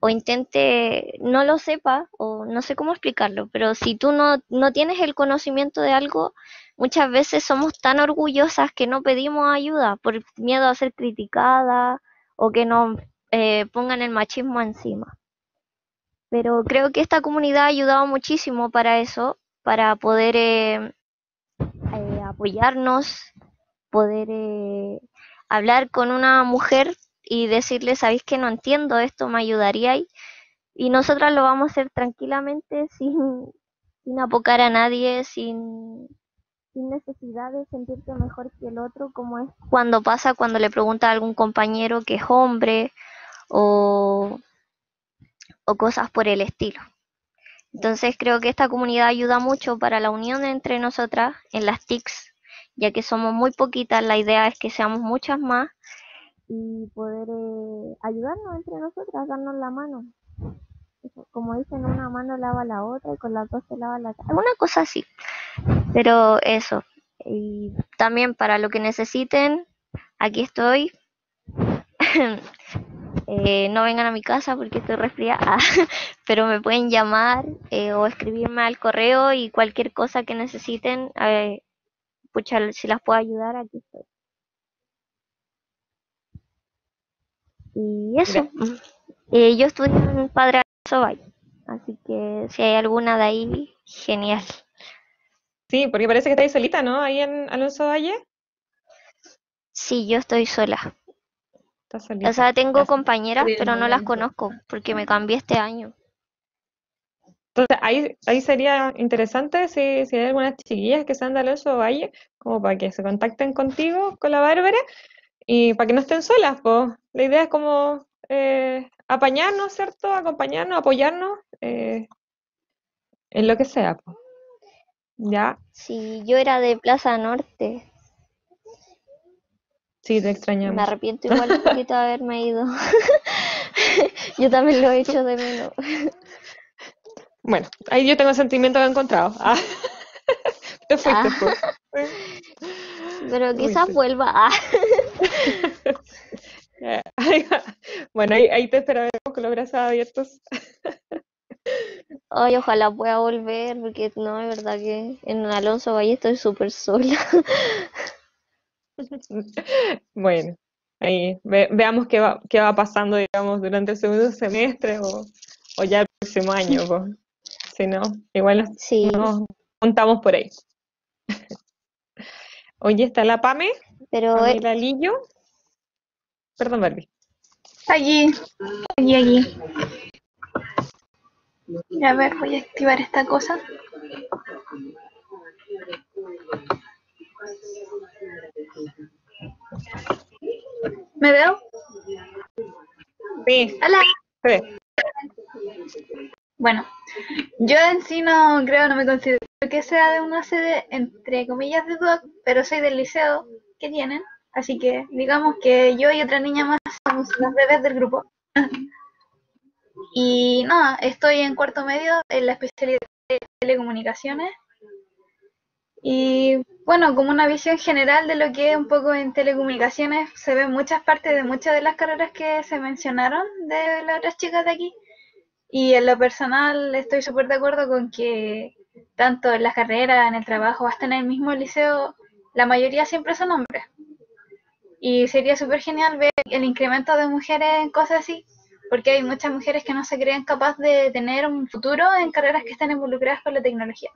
o intente, no lo sepa o no sé cómo explicarlo, pero si tú no, no tienes el conocimiento de algo, muchas veces somos tan orgullosas que no pedimos ayuda por miedo a ser criticada o que nos eh, pongan el machismo encima. Pero creo que esta comunidad ha ayudado muchísimo para eso, para poder eh, eh, apoyarnos, poder hablar con una mujer y decirle, sabéis que no entiendo esto, me ayudaríais. Y nosotras lo vamos a hacer tranquilamente, sin, sin apocar a nadie, sin, sin necesidad de sentirte mejor que el otro, como es cuando pasa cuando le pregunta a algún compañero que es hombre o, o cosas por el estilo. Entonces creo que esta comunidad ayuda mucho para la unión entre nosotras en las TICs, ya que somos muy poquitas, la idea es que seamos muchas más y poder eh, ayudarnos entre nosotras, darnos la mano. Como dicen, una mano lava la otra y con las dos se lava la cara. Alguna cosa así. Pero eso. Y también para lo que necesiten, aquí estoy. Eh, no vengan a mi casa porque estoy resfriada, pero me pueden llamar eh, o escribirme al correo y cualquier cosa que necesiten, pucha, si las puedo ayudar, aquí estoy. Y eso. Eh, yo estudio en Padre Alonso Valle, así que si hay alguna de ahí, genial. Sí, porque parece que estáis solita, ¿no? Ahí en Alonso Valle. Sí, yo estoy sola. O sea, tengo compañeras, pero no las conozco porque me cambié este año. Entonces, ahí, ahí sería interesante si, si hay algunas chiquillas que sean de Alonso Valle, como para que se contacten contigo, con la Bárbara, y para que no estén solas, pues. La idea es como eh, apañarnos, ¿cierto? Acompañarnos, apoyarnos eh, en lo que sea, pues. ¿Ya? Sí, yo era de Plaza Norte. Sí, te extrañamos. Me arrepiento igual un poquito de haberme ido. yo también lo he hecho de menos. Bueno, ahí yo tengo sentimientos encontrados. Ah. te fuiste, pues. Pero quizás vuelva. Ah. bueno, ahí, ahí te esperaremos con los brazos abiertos. Ay, ojalá pueda volver, porque no, es verdad que en Alonso Valle estoy súper sola. Bueno, ahí veamos qué va, qué va pasando, digamos, durante el segundo semestre o, o ya el próximo año. Pues. Si no, igual nos, sí. nos juntamos por ahí. Oye, está la Pame, Pero Pamela Lillo. Perdón, Barbie. Allí, allí, allí. A ver, voy a activar esta cosa. ¿Me veo? Sí. Hola. Sí. Bueno, yo en sí no creo, no me considero que sea de una sede entre comillas de DUAC, pero soy del liceo que tienen, así que digamos que yo y otra niña más somos las bebés del grupo. Y nada, estoy en cuarto medio en la especialidad de telecomunicaciones. Y bueno, como una visión general de lo que es un poco en telecomunicaciones, se ven muchas partes de muchas de las carreras que se mencionaron de las otras chicas de aquí. Y en lo personal estoy súper de acuerdo con que tanto en las carreras, en el trabajo, hasta en el mismo liceo, la mayoría siempre son hombres. Y sería súper genial ver el incremento de mujeres en cosas así, porque hay muchas mujeres que no se creen capaces de tener un futuro en carreras que están involucradas con la tecnología.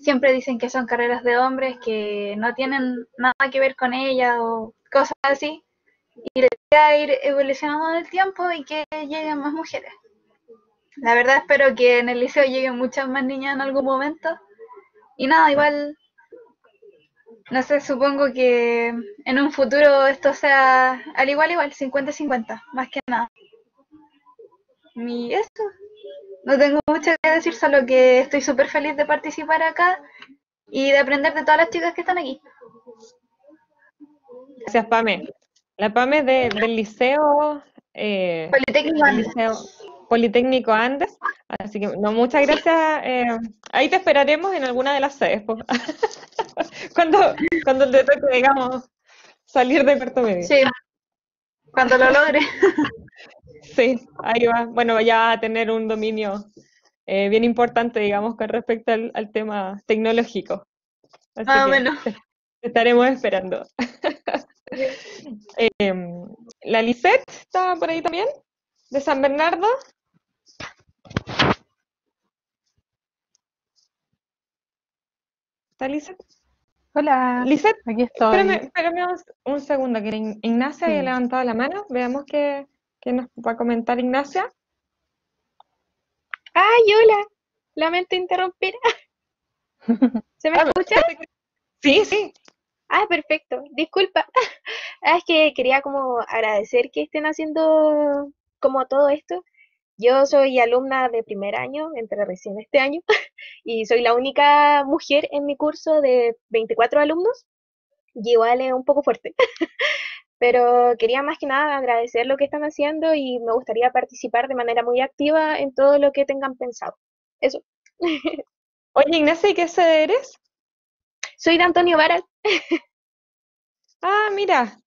Siempre dicen que son carreras de hombres que no tienen nada que ver con ella o cosas así. Y la es ir evolucionando en el tiempo y que lleguen más mujeres. La verdad espero que en el liceo lleguen muchas más niñas en algún momento. Y nada, igual, no sé, supongo que en un futuro esto sea al igual, igual, 50-50, más que nada. Y eso, no tengo mucho que decir, solo que estoy súper feliz de participar acá y de aprender de todas las chicas que están aquí. Gracias, Pame. La PAME de- del liceo, eh, Politécnico del liceo Politécnico Andes. Así que, no, muchas gracias. eh, ahí te esperaremos en alguna de las sedes. Cuando, cuando te toque, digamos, salir de cuarto medio. Sí, cuando lo logre. Sí, ahí va. Bueno, ya va a tener un dominio eh, bien importante, digamos, con respecto al, al tema tecnológico. Así Más o que menos. te, te estaremos esperando. Em, la Lisette está por ahí también, de San Bernardo. ¿Está Lisette? Hola, Lisette, aquí estoy. espérame, espérame un, un segundo, que Ign- Ignacia Sí. levantado la mano. Veamos qué, qué nos va a comentar Ignacia. Ay, hola. Lamento interrumpir. ¿Se me Ah, escucha? Sí, sí. Ah, perfecto. Disculpa. Ah, es que quería como agradecer que estén haciendo como todo esto. Yo soy alumna de primer año, entré recién este año, y soy la única mujer en mi curso de 24 alumnos, y igual es un poco fuerte. Pero quería más que nada agradecer lo que están haciendo y me gustaría participar de manera muy activa en todo lo que tengan pensado. Eso. Oye, Ignacia, ¿y qué sede eres? Soy de Antonio Varas. Ah, mira,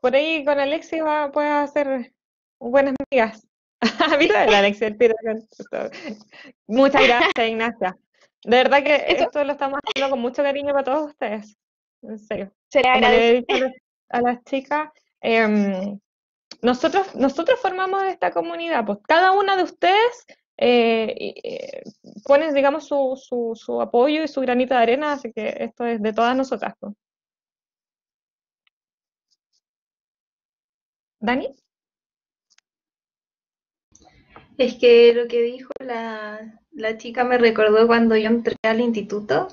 por ahí con Alexi va, puedes hacer buenas amigas. La. Muchas gracias, Ignacia. De verdad que Eso. esto lo estamos haciendo con mucho cariño para todos ustedes. En serio. Se le a las, chicas, em, nosotros, nosotros formamos esta comunidad, pues cada una de ustedes eh, eh, pone, digamos, su, su, su apoyo y su granito de arena, así que esto es de todas nosotras. pues. ¿Dani? Es que lo que dijo la, la chica me recordó cuando yo entré al instituto.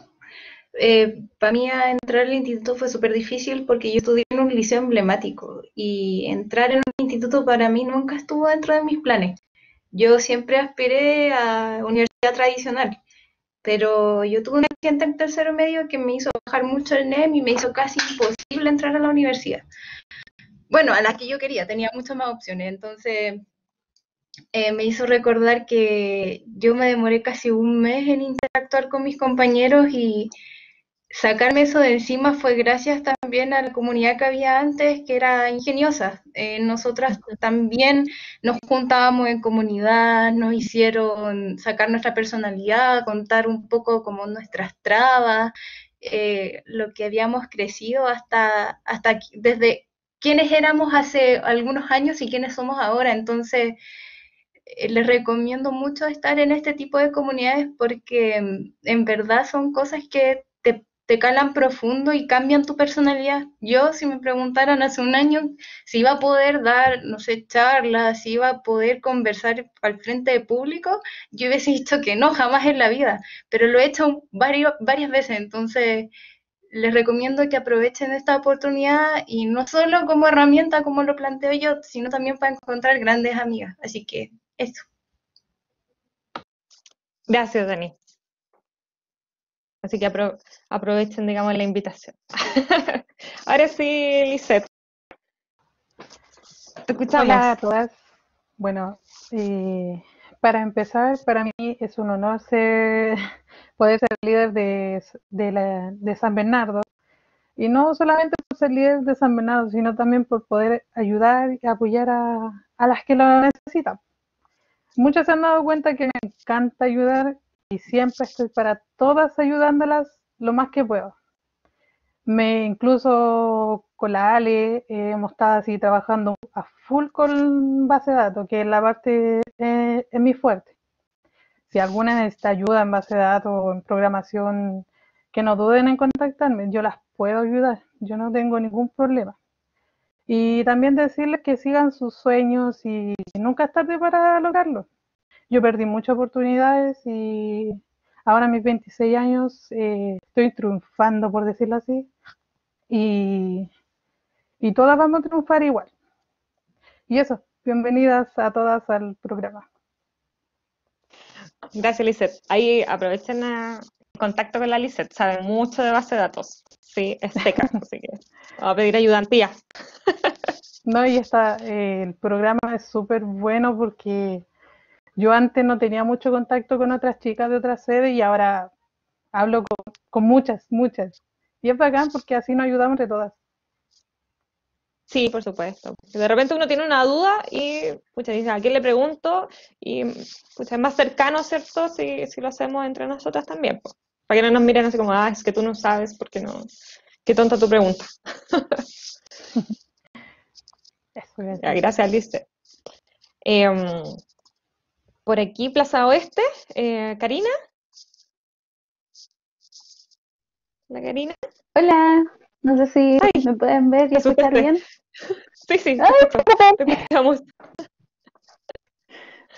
para mí entrar al instituto fue súper difícil porque yo estudié en un liceo emblemático y entrar en un instituto para mí nunca estuvo dentro de mis planes. Yo siempre aspiré a universidad tradicional, pero yo tuve un accidente en tercero medio que me hizo bajar mucho el NEM y me hizo casi imposible entrar a la universidad. Bueno, a la que yo quería, tenía muchas más opciones, entonces eh, me hizo recordar que yo me demoré casi un mes en interactuar con mis compañeros y sacarme eso de encima fue gracias también a la comunidad que había antes, que era ingeniosa. Eh, nosotras también nos juntábamos en comunidad, nos hicieron sacar nuestra personalidad, contar un poco como nuestras trabas, eh, lo que habíamos crecido hasta, hasta desde quiénes éramos hace algunos años y quiénes somos ahora. Entonces, les recomiendo mucho estar en este tipo de comunidades porque mm, en verdad son cosas que te, te calan profundo y cambian tu personalidad. Yo, si me preguntaran hace un año si iba a poder dar, no sé, charlas, si iba a poder conversar al frente de público, yo hubiese dicho que no, jamás en la vida, pero lo he hecho varios, varias veces, entonces les recomiendo que aprovechen esta oportunidad y no solo como herramienta como lo planteo yo, sino también para encontrar grandes amigas. Así que eso. Gracias, Dani. Así que apro- aprovechen, digamos, la invitación. Ahora sí, Lisette. Te escuchamos. Hola a todas. Bueno, eh, para empezar, para mí es un honor ser, poder ser líder de, San Bernardo. Y no solamente por ser líder de San Bernardo, sino también por poder ayudar y apoyar a las que lo necesitan. Muchas se han dado cuenta que me encanta ayudar y siempre estoy para todas ayudándolas lo más que puedo. Me incluso con la Ale hemos estado así trabajando a full con base de datos, que es la parte eh, es mi fuerte. Si alguna necesita ayuda en base de datos o en programación, que no duden en contactarme, yo las puedo ayudar, yo no tengo ningún problema. Y también decirles que sigan sus sueños y nunca es tarde para lograrlo. Yo perdí muchas oportunidades y ahora mis 26 años eh, estoy triunfando, por decirlo así, y, y todas vamos a triunfar igual. Y eso, bienvenidas a todas al programa. Gracias, Lisette. Ahí aprovechen el contacto con la Lisette. Sabe mucho de base de datos. Sí, es seca, así que vamos a pedir ayudantía. No, y está, eh, el programa es súper bueno porque yo antes no tenía mucho contacto con otras chicas de otras sedes y ahora hablo con, con muchas, muchas. Y es bacán porque así nos ayudamos de todas. Sí, por supuesto. De repente uno tiene una duda y pucha, dice, ¿a quién le pregunto? Y pucha, es más cercano, ¿cierto? Si, si lo hacemos entre nosotras también. po. Para que no nos miren así como, ah, es que tú no sabes porque no. Qué tonta tu pregunta. Gracias. Ya, gracias, Lice. Em, por aquí, Plaza Oeste, eh, Karina. ¿La Karina? Hola, no sé si me pueden ver y escuchar bien. Sí, sí, Ay, te escuchamos.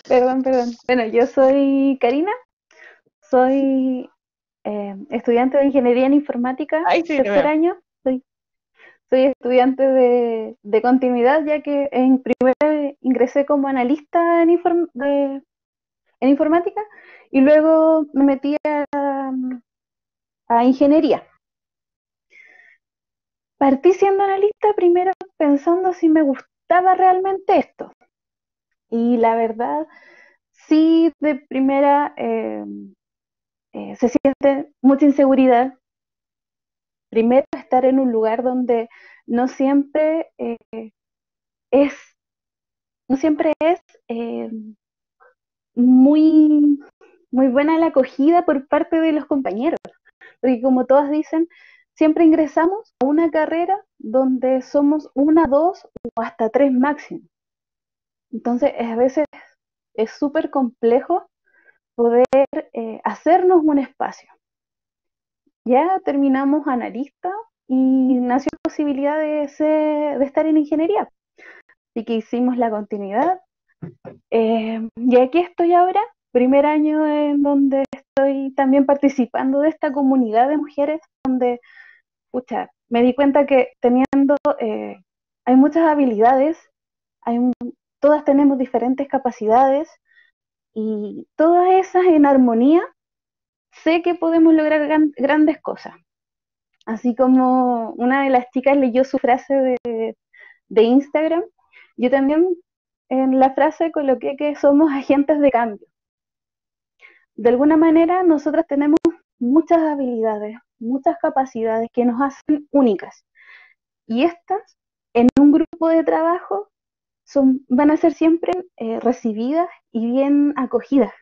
Perdón, perdón. Bueno, yo soy Karina, soy eh, estudiante de Ingeniería en Informática, Ay, sí, te tercer año. Soy, soy estudiante de, de continuidad, ya que en primero ingresé como analista en, inform- de- en informática y luego me metí a, a ingeniería. Partí siendo analista primero pensando si me gustaba realmente esto. Y la verdad, sí, de primera eh, eh, se siente mucha inseguridad. Primero, estar en un lugar donde no siempre eh, es, no siempre es eh, muy, muy buena la acogida por parte de los compañeros. Porque como todas dicen, siempre ingresamos a una carrera donde somos una, dos o hasta tres máximo. Entonces, a veces es súper complejo poder eh, hacernos un espacio. Ya terminamos analista y nació la posibilidad de, ser- de estar en ingeniería. Así que hicimos la continuidad. Eh, y aquí estoy ahora, primer año en donde estoy también participando de esta comunidad de mujeres, donde, pucha, me di cuenta que teniendo, eh, hay muchas habilidades, hay todas tenemos diferentes capacidades y todas esas en armonía, sé que podemos lograr gran- grandes cosas. Así como una de las chicas leyó su frase de, de Instagram, yo también en la frase coloqué que somos agentes de cambio. De alguna manera, nosotras tenemos muchas habilidades, muchas capacidades que nos hacen únicas. Y estas, en un grupo de trabajo, son, van a ser siempre eh, recibidas y bien acogidas,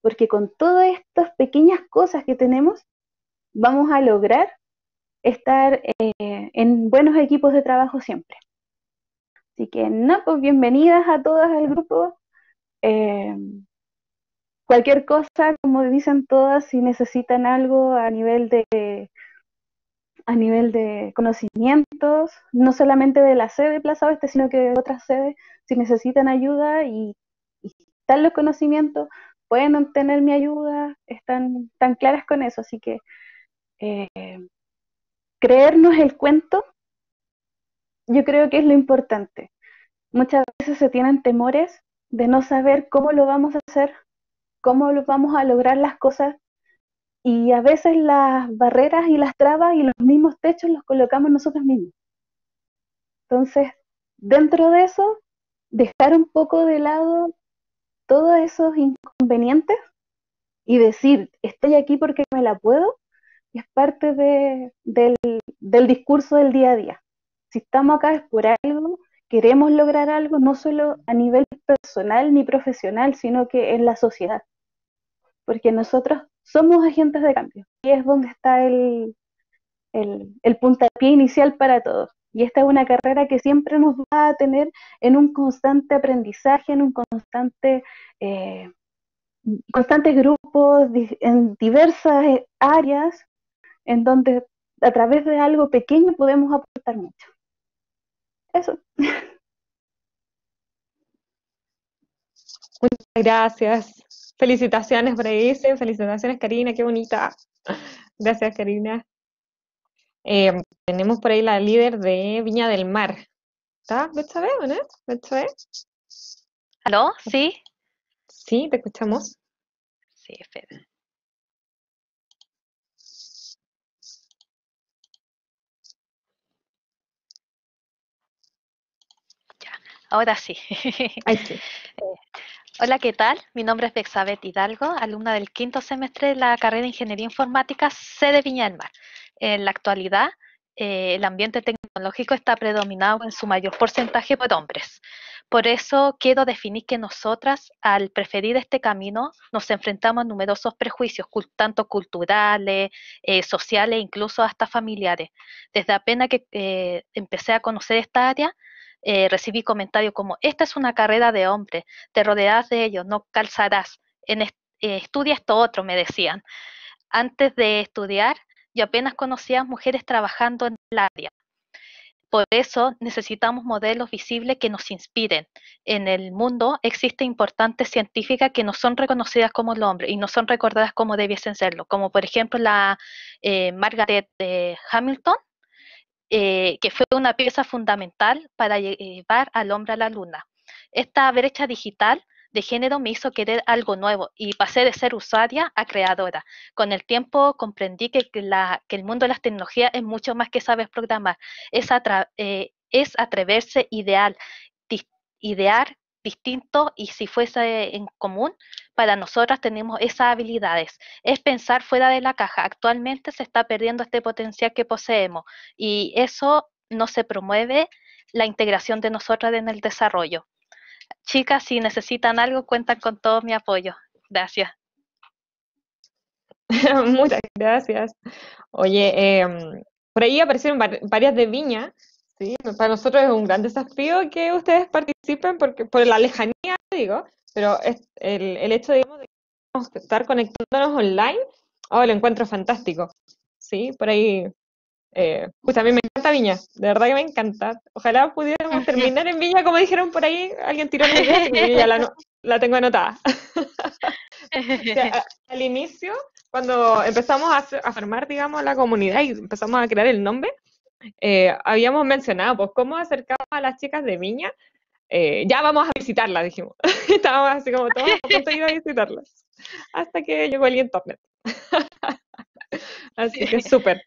porque con todas estas pequeñas cosas que tenemos, vamos a lograr estar eh, en buenos equipos de trabajo siempre. Así que, no, pues bienvenidas a todas al grupo. Eh, cualquier cosa, como dicen todas, si necesitan algo a nivel de a nivel de conocimientos, no solamente de la sede de Plaza Oeste, sino que de otras sedes, si necesitan ayuda y, y están los conocimientos, pueden obtener mi ayuda, están tan claras con eso, así que eh, creernos el cuento, yo creo que es lo importante. Muchas veces se tienen temores de no saber cómo lo vamos a hacer, cómo lo vamos a lograr las cosas y a veces las barreras y las trabas y los mismos techos los colocamos nosotros mismos. Entonces, dentro de eso, dejar un poco de lado todos esos inconvenientes y decir, estoy aquí porque me la puedo, es parte de, del, del discurso del día a día. Si estamos acá es por algo, queremos lograr algo, no solo a nivel personal ni profesional, sino que en la sociedad. Porque nosotros somos agentes de cambio y es donde está el, el, puntapié inicial para todos. Y esta es una carrera que siempre nos va a tener en un constante aprendizaje, en un constante, eh, constantes grupos, en diversas eh, áreas, en donde a través de algo pequeño podemos aportar mucho. Eso. Muchas gracias. Felicitaciones por ahí, dice. Felicitaciones, Karina, qué bonita. Gracias, Karina. Eh, tenemos por ahí la líder de Viña del Mar. ¿Está? ¿Betsabe o no? ¿Betsabe? ¿Aló? ¿Sí? Sí, te escuchamos. Sí, espera. ahora sí. Ahí sí. Hola, ¿qué tal? Mi nombre es Bexabeth Hidalgo, alumna del quinto semestre de la carrera de Ingeniería Informática sede Viña del Mar. En la actualidad, eh, el ambiente tecnológico está predominado en su mayor porcentaje por hombres. Por eso quiero definir que nosotras, al preferir este camino, nos enfrentamos a numerosos prejuicios, tanto culturales, eh, sociales, incluso hasta familiares. Desde apenas que eh, empecé a conocer esta área, eh, recibí comentarios como, esta es una carrera de hombre, te rodearás de ellos, no calzarás, en estudia esto otro, me decían. Antes de estudiar, yo apenas conocía mujeres trabajando en el área. Por eso necesitamos modelos visibles que nos inspiren. En el mundo existen importantes científicas que no son reconocidas como el hombre y no son recordadas como debiesen serlo, como por ejemplo la eh, Margaret eh, Hamilton, eh, que fue una pieza fundamental para llevar al hombre a la luna. Esta brecha digital de género me hizo querer algo nuevo y pasé de ser usuaria a creadora. Con el tiempo comprendí que, el mundo de las tecnologías es mucho más que saber programar, es, eh, es atreverse ideal, idear distinto y si fuese en común, para nosotras tenemos esas habilidades. Es pensar fuera de la caja. Actualmente se está perdiendo este potencial que poseemos y eso no se promueve la integración de nosotras en el desarrollo. Chicas, si necesitan algo, cuentan con todo mi apoyo. Gracias. Muchas gracias. Oye, em, por ahí aparecieron varias de Viña. ¿Sí? Para nosotros es un gran desafío que ustedes participen porque por la lejanía, digo, pero es el, el hecho, digamos, de estar conectándonos online, oh, lo encuentro fantástico. Sí, por ahí eh, pues a mí me encanta Viña, de verdad que me encanta. Ojalá pudiéramos terminar en Viña, como dijeron por ahí, alguien tiró mi idea y ya la, la tengo anotada. al inicio, cuando empezamos a, a, formar, digamos, la comunidad y empezamos a crear el nombre, eh, habíamos mencionado, pues, cómo acercamos a las chicas de Viña. Eh, ya vamos a visitarla, dijimos. Estábamos así como todos a punto de ir a visitarlas. Hasta que llegó el internet. así que súper.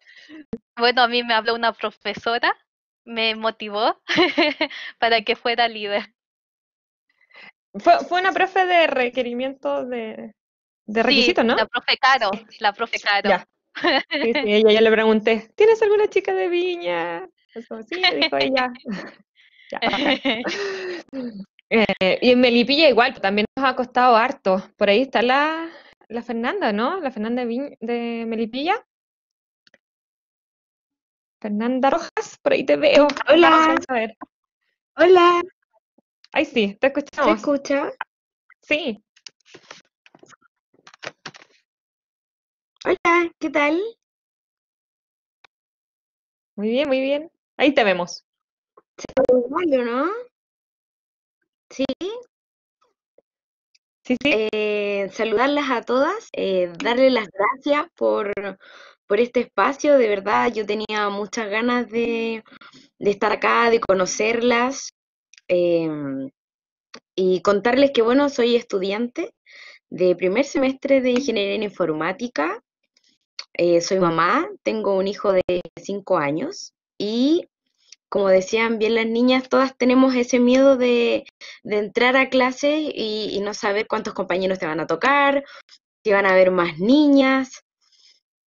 Bueno, a mí me habló una profesora, me motivó para que fuera líder. Fue, fue una profe de requerimiento de, de requisitos, ¿no? La profe Caro, la profe Caro. Ya. Sí, sí, ella ya le pregunté, ¿tienes alguna chica de viña? Eso, sí, dijo ella. ya, eh, y en Melipilla igual, también nos ha costado harto. Por ahí está la, la Fernanda, ¿no? La Fernanda de, de Melipilla. Fernanda Rojas, por ahí te veo. Hola. A ver. Hola. Ay, sí, te escuchamos. ¿Se escucha? Sí. Hola, ¿qué tal? Muy bien, muy bien. Ahí te vemos. ¿Se no? ¿Sí? Sí, sí. Eh, saludarlas a todas, eh, darle las gracias por, por este espacio. De verdad, yo tenía muchas ganas de, estar acá, de conocerlas em, y contarles que, bueno, soy estudiante de primer semestre de Ingeniería en Informática. Eh, soy mamá, tengo un hijo de cinco años y como decían bien las niñas, todas tenemos ese miedo de, entrar a clase y, y, no saber cuántos compañeros te van a tocar, si van a haber más niñas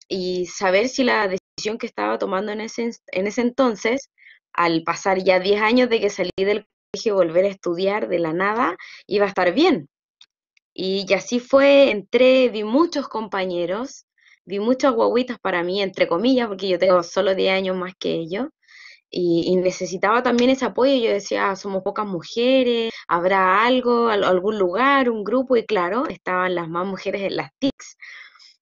y saber si la decisión que estaba tomando en ese, en ese entonces, al pasar ya 10 años de que salí del colegio, volver a estudiar de la nada, iba a estar bien. Y, así fue, entré, vi muchos compañeros, vi muchas guaguitas para mí, entre comillas, porque yo tengo solo 10 años más que ellos. Y, necesitaba también ese apoyo. Yo decía, somos pocas mujeres, habrá algo, algún lugar, un grupo, y claro, estaban las más mujeres en las TICs.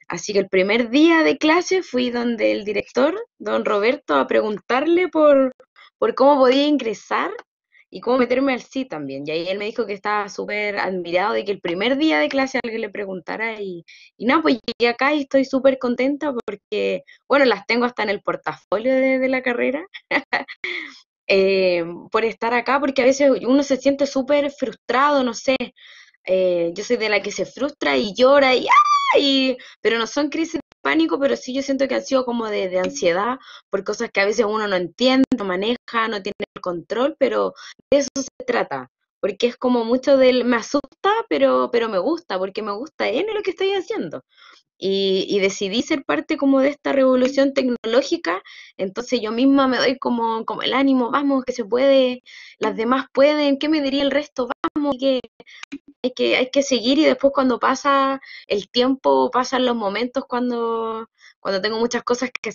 Así que el primer día de clase fui donde el director, don Roberto, a preguntarle por, por cómo podía ingresar y cómo meterme al sí también. Y ahí él me dijo que estaba súper admirado de que el primer día de clase alguien le preguntara y, y nada, pues llegué acá y estoy súper contenta porque, bueno, las tengo hasta en el portafolio de, la carrera. Eh, por estar acá, porque a veces uno se siente súper frustrado, no sé, eh, yo soy de la que se frustra y llora y ¡ah! pero no son crisis de pánico, pero sí yo siento que han sido como de, ansiedad por cosas que a veces uno no entiende, no maneja, no tiene el control, pero de eso se trata, porque es como mucho del, me asusta, pero, pero me gusta, porque me gusta N lo que estoy haciendo. Y, y decidí ser parte como de esta revolución tecnológica, entonces yo misma me doy como, como el ánimo, vamos, que se puede, las demás pueden, ¿qué me diría el resto? Vamos, que hay que, hay que seguir y después cuando pasa el tiempo, pasan los momentos cuando, cuando tengo muchas cosas que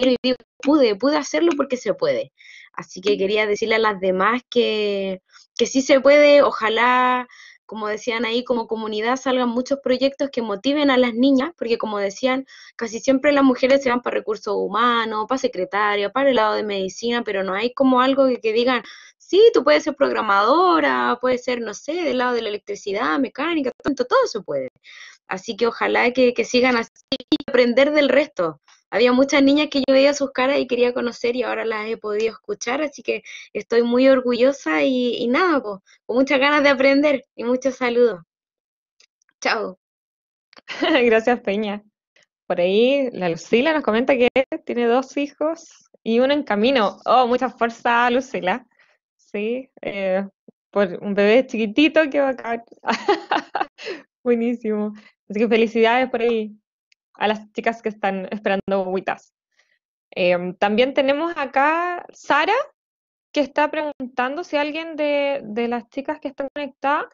y digo, pude, pude hacerlo porque se puede. Así que quería decirle a las demás que, que sí se puede, ojalá, como decían ahí, como comunidad salgan muchos proyectos que motiven a las niñas, porque como decían, casi siempre las mujeres se van para recursos humanos, para secretaria, para el lado de medicina, pero no hay como algo que, que digan, sí, tú puedes ser programadora, puedes ser, no sé, del lado de la electricidad, mecánica, tanto, todo se puede. Así que ojalá que, que sigan así y aprender del resto. Había muchas niñas que yo veía sus caras y quería conocer y ahora las he podido escuchar, así que estoy muy orgullosa y, nada, pues, con muchas ganas de aprender y muchos saludos. Chao. Gracias, Peña. Por ahí, la Lucila nos comenta que tiene dos hijos y uno en camino. Oh, mucha fuerza, Lucila. Sí, eh, por un bebé chiquitito que va acá. Buenísimo. Así que felicidades por ahí a las chicas que están esperando guitas. Em, también tenemos acá Sara, que está preguntando si alguien de, de las chicas que están conectadas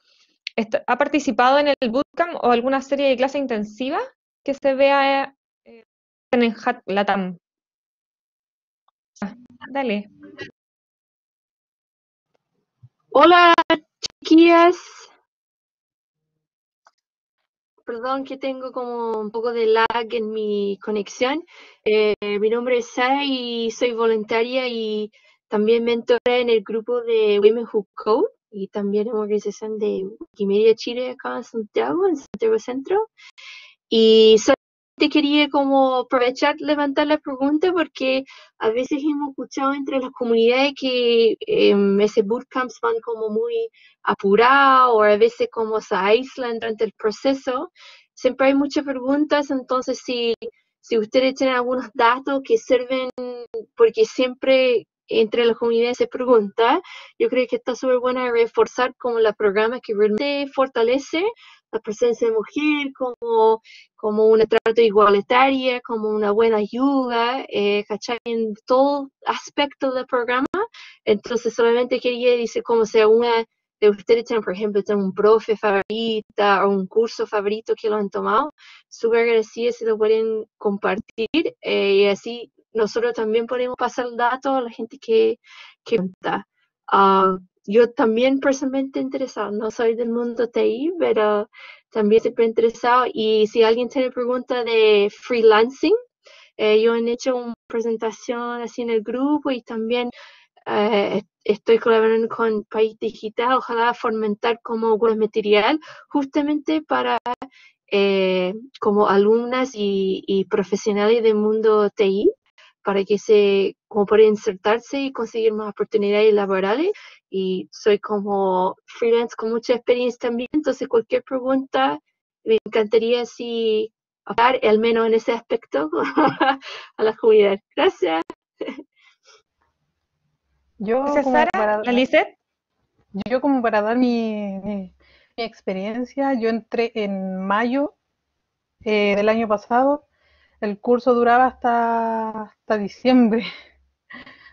ha participado en el bootcamp o alguna serie de clase intensiva que se vea eh, en Latam. Ah, Dale. Hola, chiquillas. Perdón que tengo como un poco de lag en mi conexión. Eh, mi nombre es Sara y soy voluntaria y también mentora en el grupo de Women Who Code y también en organización de Wikimedia Chile acá en Santiago, en Santiago Centro. Y solamente quería como aprovechar, levantar la pregunta porque a veces hemos escuchado entre las comunidades que em, ese bootcamps van como muy apurados o a veces como se aíslan durante el proceso. Siempre hay muchas preguntas, entonces si, si ustedes tienen algunos datos que sirven, porque siempre entre las comunidades se pregunta, yo creo que está súper bueno reforzar como la programa que realmente fortalece la presencia de mujer como, como una trato igualitaria, como una buena ayuda, eh, ¿cachai? En todo aspecto del programa. Entonces solamente quería decir como sea una de ustedes tienen, por ejemplo, tienen un profe favorita o un curso favorito que lo han tomado, súper agradecida si lo pueden compartir eh, y así nosotros también podemos pasar el dato a la gente que, que. Ah, yo también personalmente interesado, no soy del mundo TI, pero también siempre interesado. Y si alguien tiene pregunta de freelancing, eh, yo he hecho una presentación así en el grupo y también eh, estoy colaborando con País Digital, ojalá fomentar como algún material justamente para eh, como alumnas y, y profesionales del mundo TI para que se como puedan insertarse y conseguir más oportunidades laborales y soy como freelance con mucha experiencia también, entonces cualquier pregunta me encantaría si hablar al menos en ese aspecto a la comunidad. Gracias. Yo Gracias, como Sara. para, yo como para dar mi, mi- mi experiencia, yo entré en mayo eh, del año pasado. El curso duraba hasta, hasta diciembre.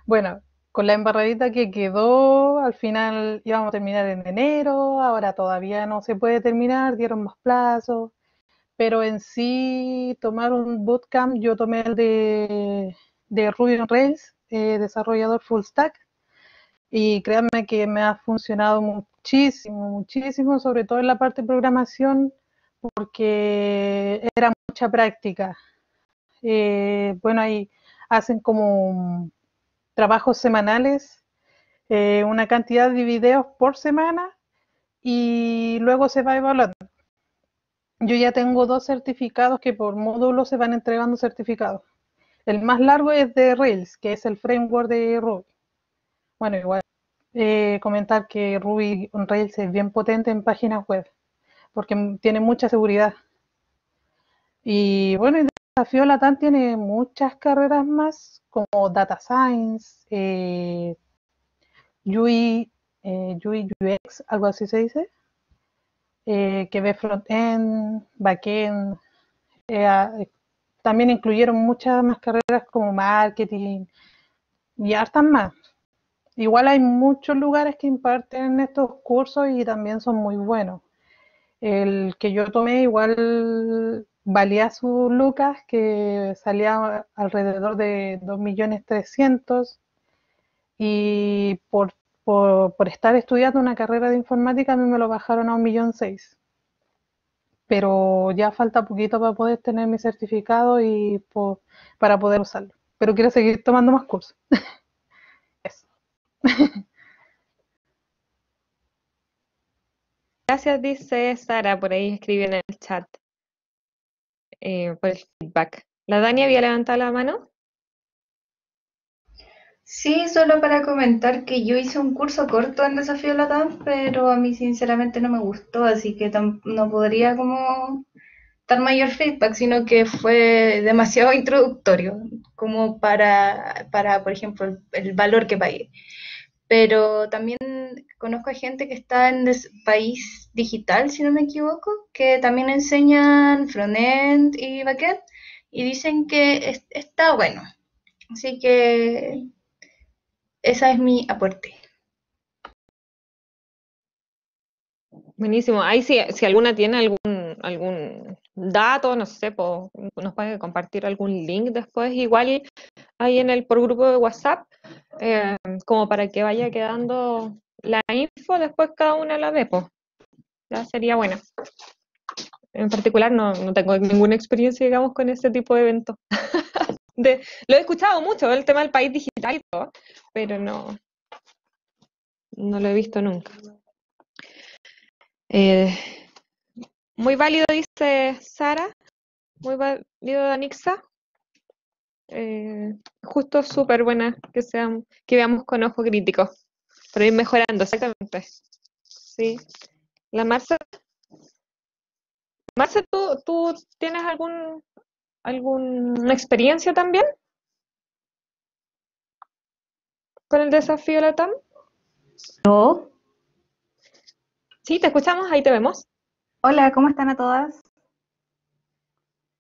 Bueno, con la embarradita que quedó, al final íbamos a terminar en enero, ahora todavía no se puede terminar, dieron más plazos, pero en sí tomar un bootcamp, yo tomé el de, de Ruby on Rails, eh, desarrollador full stack, y créanme que me ha funcionado muchísimo, muchísimo, sobre todo en la parte de programación, porque era mucha práctica. Eh, bueno, ahí hacen como trabajos semanales, eh, una cantidad de videos por semana y luego se va evaluando. Yo ya tengo dos certificados que por módulo se van entregando certificados. El más largo es de Rails, que es el framework de Ruby. Bueno, igual eh, comentar que Ruby on Rails es bien potente en páginas web, porque tiene mucha seguridad. Y bueno, el desafío Latam tiene muchas carreras más, como Data Science, UI, UI UX, algo así se dice, eh, que ve front-end, back-end. eh, eh, también incluyeron muchas más carreras como marketing y hartas más. Igual hay muchos lugares que imparten estos cursos y también son muy buenos. El que yo tomé igual valía sus lucas, que salía alrededor de 2.300.000 y por, por, por estar estudiando una carrera de informática a mí me lo bajaron a 1.600.000. Pero ya falta poquito para poder tener mi certificado y para poder usarlo. Pero quiero seguir tomando más cursos. Gracias, dice Sara, por ahí escribe en el chat eh, por el feedback. ¿La Dani había levantado la mano? Sí, solo para comentar que yo hice un curso corto en Desafío Latam, pero a mí sinceramente no me gustó, así que no podría como dar mayor feedback, sino que fue demasiado introductorio, como para, para por ejemplo, el, el valor que pagué. Pero también conozco a gente que está en des- País Digital, si no me equivoco, que también enseñan frontend y backend, y dicen que es- está bueno. Así que esa es mi aporte. Buenísimo. Ahí si, si alguna tiene algún, algún dato, no sé, po- nos puede compartir algún link después, igual ahí en el por grupo de WhatsApp, eh, como para que vaya quedando la info, después cada una la ve, pues. Ya sería buena. En particular no, no tengo ninguna experiencia, digamos, con ese tipo de eventos. De, lo he escuchado mucho, el tema del país digital y todo, pero no, no lo he visto nunca. Eh, muy válido, dice Sara. Muy válido, Danixa. Eh, justo súper buena que sean, que veamos con ojo crítico. Para ir mejorando, exactamente. Sí. La Marce. Marce, ¿tú, tú tienes algún, alguna experiencia también con el desafío Latam? ¿Yo? Sí, te escuchamos, ahí te vemos. Hola, ¿cómo están a todas?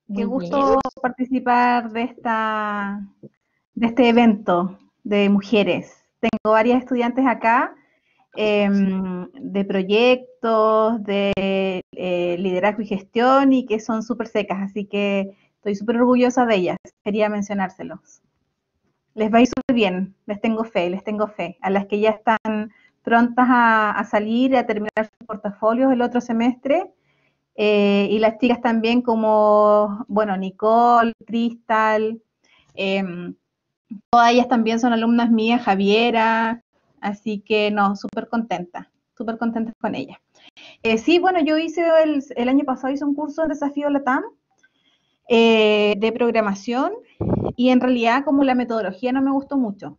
Qué Muy bien. gusto participar de esta, de este evento de mujeres. Tengo varias estudiantes acá em, de proyectos, de eh, liderazgo y gestión y que son súper secas, así que estoy súper orgullosa de ellas. Quería mencionárselos. Les va a ir súper bien, les tengo fe, les tengo fe. A las que ya están prontas a, a salir y a terminar sus portafolios el otro semestre, eh, y las chicas también como, bueno, Nicole, Cristal, em, todas ellas también son alumnas mías, Javiera, así que no, súper contenta, súper contenta con ellas. Eh, sí, bueno, yo hice el, el año pasado hice un curso en Desafío Latam eh, de programación y en realidad como la metodología no me gustó mucho.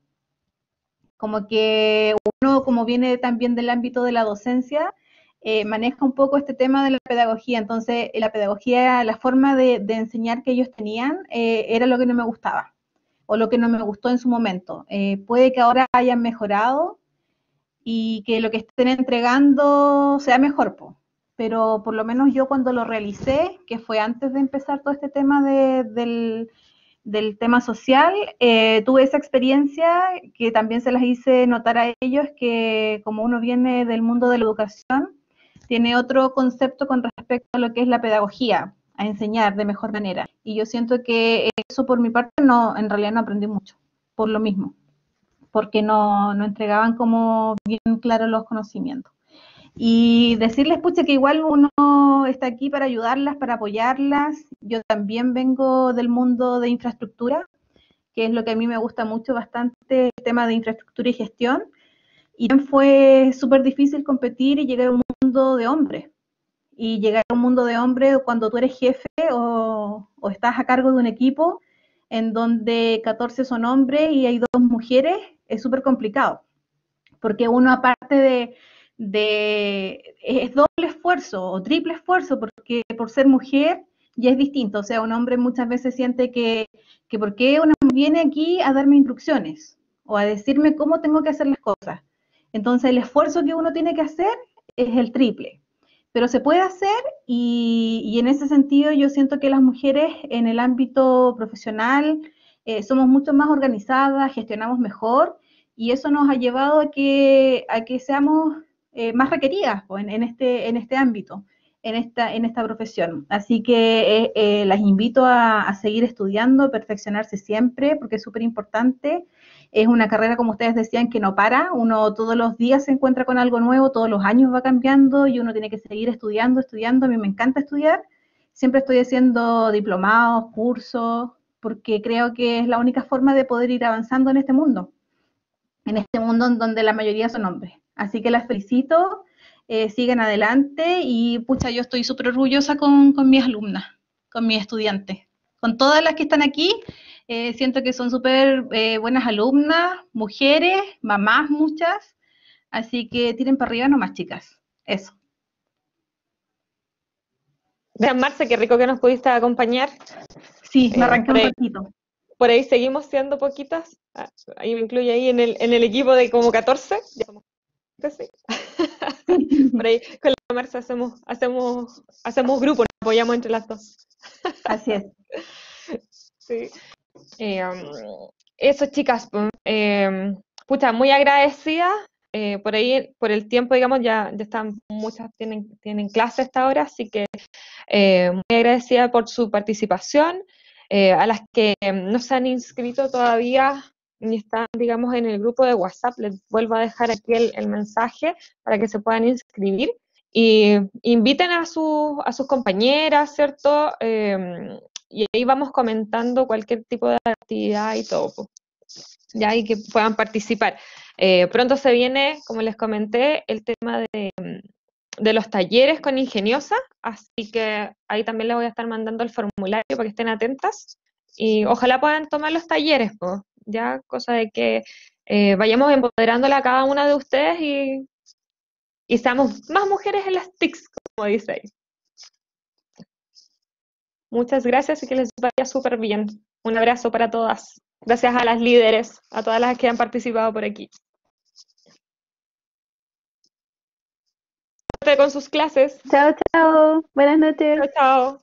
Como que uno, como viene también del ámbito de la docencia, eh, maneja un poco este tema de la pedagogía. Entonces, la pedagogía, la forma de, de enseñar que ellos tenían, era lo que no me gustaba o lo que no me gustó en su momento. Eh, puede que ahora hayan mejorado y que lo que estén entregando sea mejor, po. pero por lo menos yo cuando lo realicé, que fue antes de empezar todo este tema de- del, del tema social, eh, tuve esa experiencia que también se las hice notar a ellos, que como uno viene del mundo de la educación, tiene otro concepto con respecto a lo que es la pedagogía, a enseñar de mejor manera. Y yo siento que eso por mi parte no, en realidad no aprendí mucho, por lo mismo, porque no, no entregaban como bien claros los conocimientos. Y decirles, pucha, que igual uno está aquí para ayudarlas, para apoyarlas. Yo también vengo del mundo de infraestructura, que es lo que a mí me gusta mucho bastante, el tema de infraestructura y gestión. Y fue súper difícil competir y llegar a un mundo de hombres. Y llegar a un mundo de hombres cuando tú eres jefe o, estás a cargo de un equipo en donde 14 son hombres y hay dos mujeres, es súper complicado. Porque uno aparte de, de, es doble esfuerzo o triple esfuerzo, porque por ser mujer ya es distinto. O sea, un hombre muchas veces siente que, que ¿por qué una viene aquí a darme instrucciones o a decirme cómo tengo que hacer las cosas? Entonces el esfuerzo que uno tiene que hacer es el triple. Pero se puede hacer y, y en ese sentido yo siento que las mujeres en el ámbito profesional eh, somos mucho más organizadas, gestionamos mejor y eso nos ha llevado a que, a que seamos eh, más requeridas pues, en, este, en este ámbito, en esta, en esta profesión. Así que eh, eh, las invito a, a, seguir estudiando, perfeccionarse siempre, porque es súper importante. Es una carrera, como ustedes decían, que no para. Uno todos los días se encuentra con algo nuevo, todos los años va cambiando y uno tiene que seguir estudiando, estudiando. A mí me encanta estudiar. Siempre estoy haciendo diplomados, cursos, porque creo que es la única forma de poder ir avanzando en este mundo, en este mundo en donde la mayoría son hombres. Así que las felicito, eh, sigan adelante y pucha, yo estoy súper orgullosa con, con, mis alumnas, con mis estudiantes, con todas las que están aquí. Eh, siento que son súper eh, buenas alumnas, mujeres, mamás muchas, así que tiren para arriba nomás, chicas. Eso. Vean, Marce, qué rico que nos pudiste acompañar. Sí, me arranqué un poquito. Por ahí seguimos siendo poquitas. Ah, ahí me incluye ahí en el, en el equipo de como 14. Ya somos casi. Por ahí con la Marce hacemos, hacemos, hacemos grupo, nos apoyamos entre las dos. Así es. Sí. Eh, um, eso, chicas. Eh, muy agradecida. Eh, por ahí, por el tiempo, digamos, ya, ya están, muchas tienen, tienen clase hasta ahora, así que eh, muy agradecida por su participación. Eh, a las que no se han inscrito todavía ni están, digamos, en el grupo de WhatsApp, les vuelvo a dejar aquí el, el mensaje para que se puedan inscribir. Y inviten a, su, a sus compañeras, ¿cierto? Y ahí vamos comentando cualquier tipo de actividad y todo, ya, y que puedan participar. Eh, pronto se viene, como les comenté, el tema de, de, los talleres con Ingeniosa, así que ahí también les voy a estar mandando el formulario para que estén atentas y ojalá puedan tomar los talleres, pues, ya, cosa de que eh, vayamos empoderándola a cada una de ustedes y, y seamos más mujeres en las TICs, como dice ahí. Muchas gracias y que les vaya súper bien. Un abrazo para todas. Gracias a las líderes, a todas las que han participado por aquí. Con sus clases. Chao, chao. Buenas noches. Chao, chao.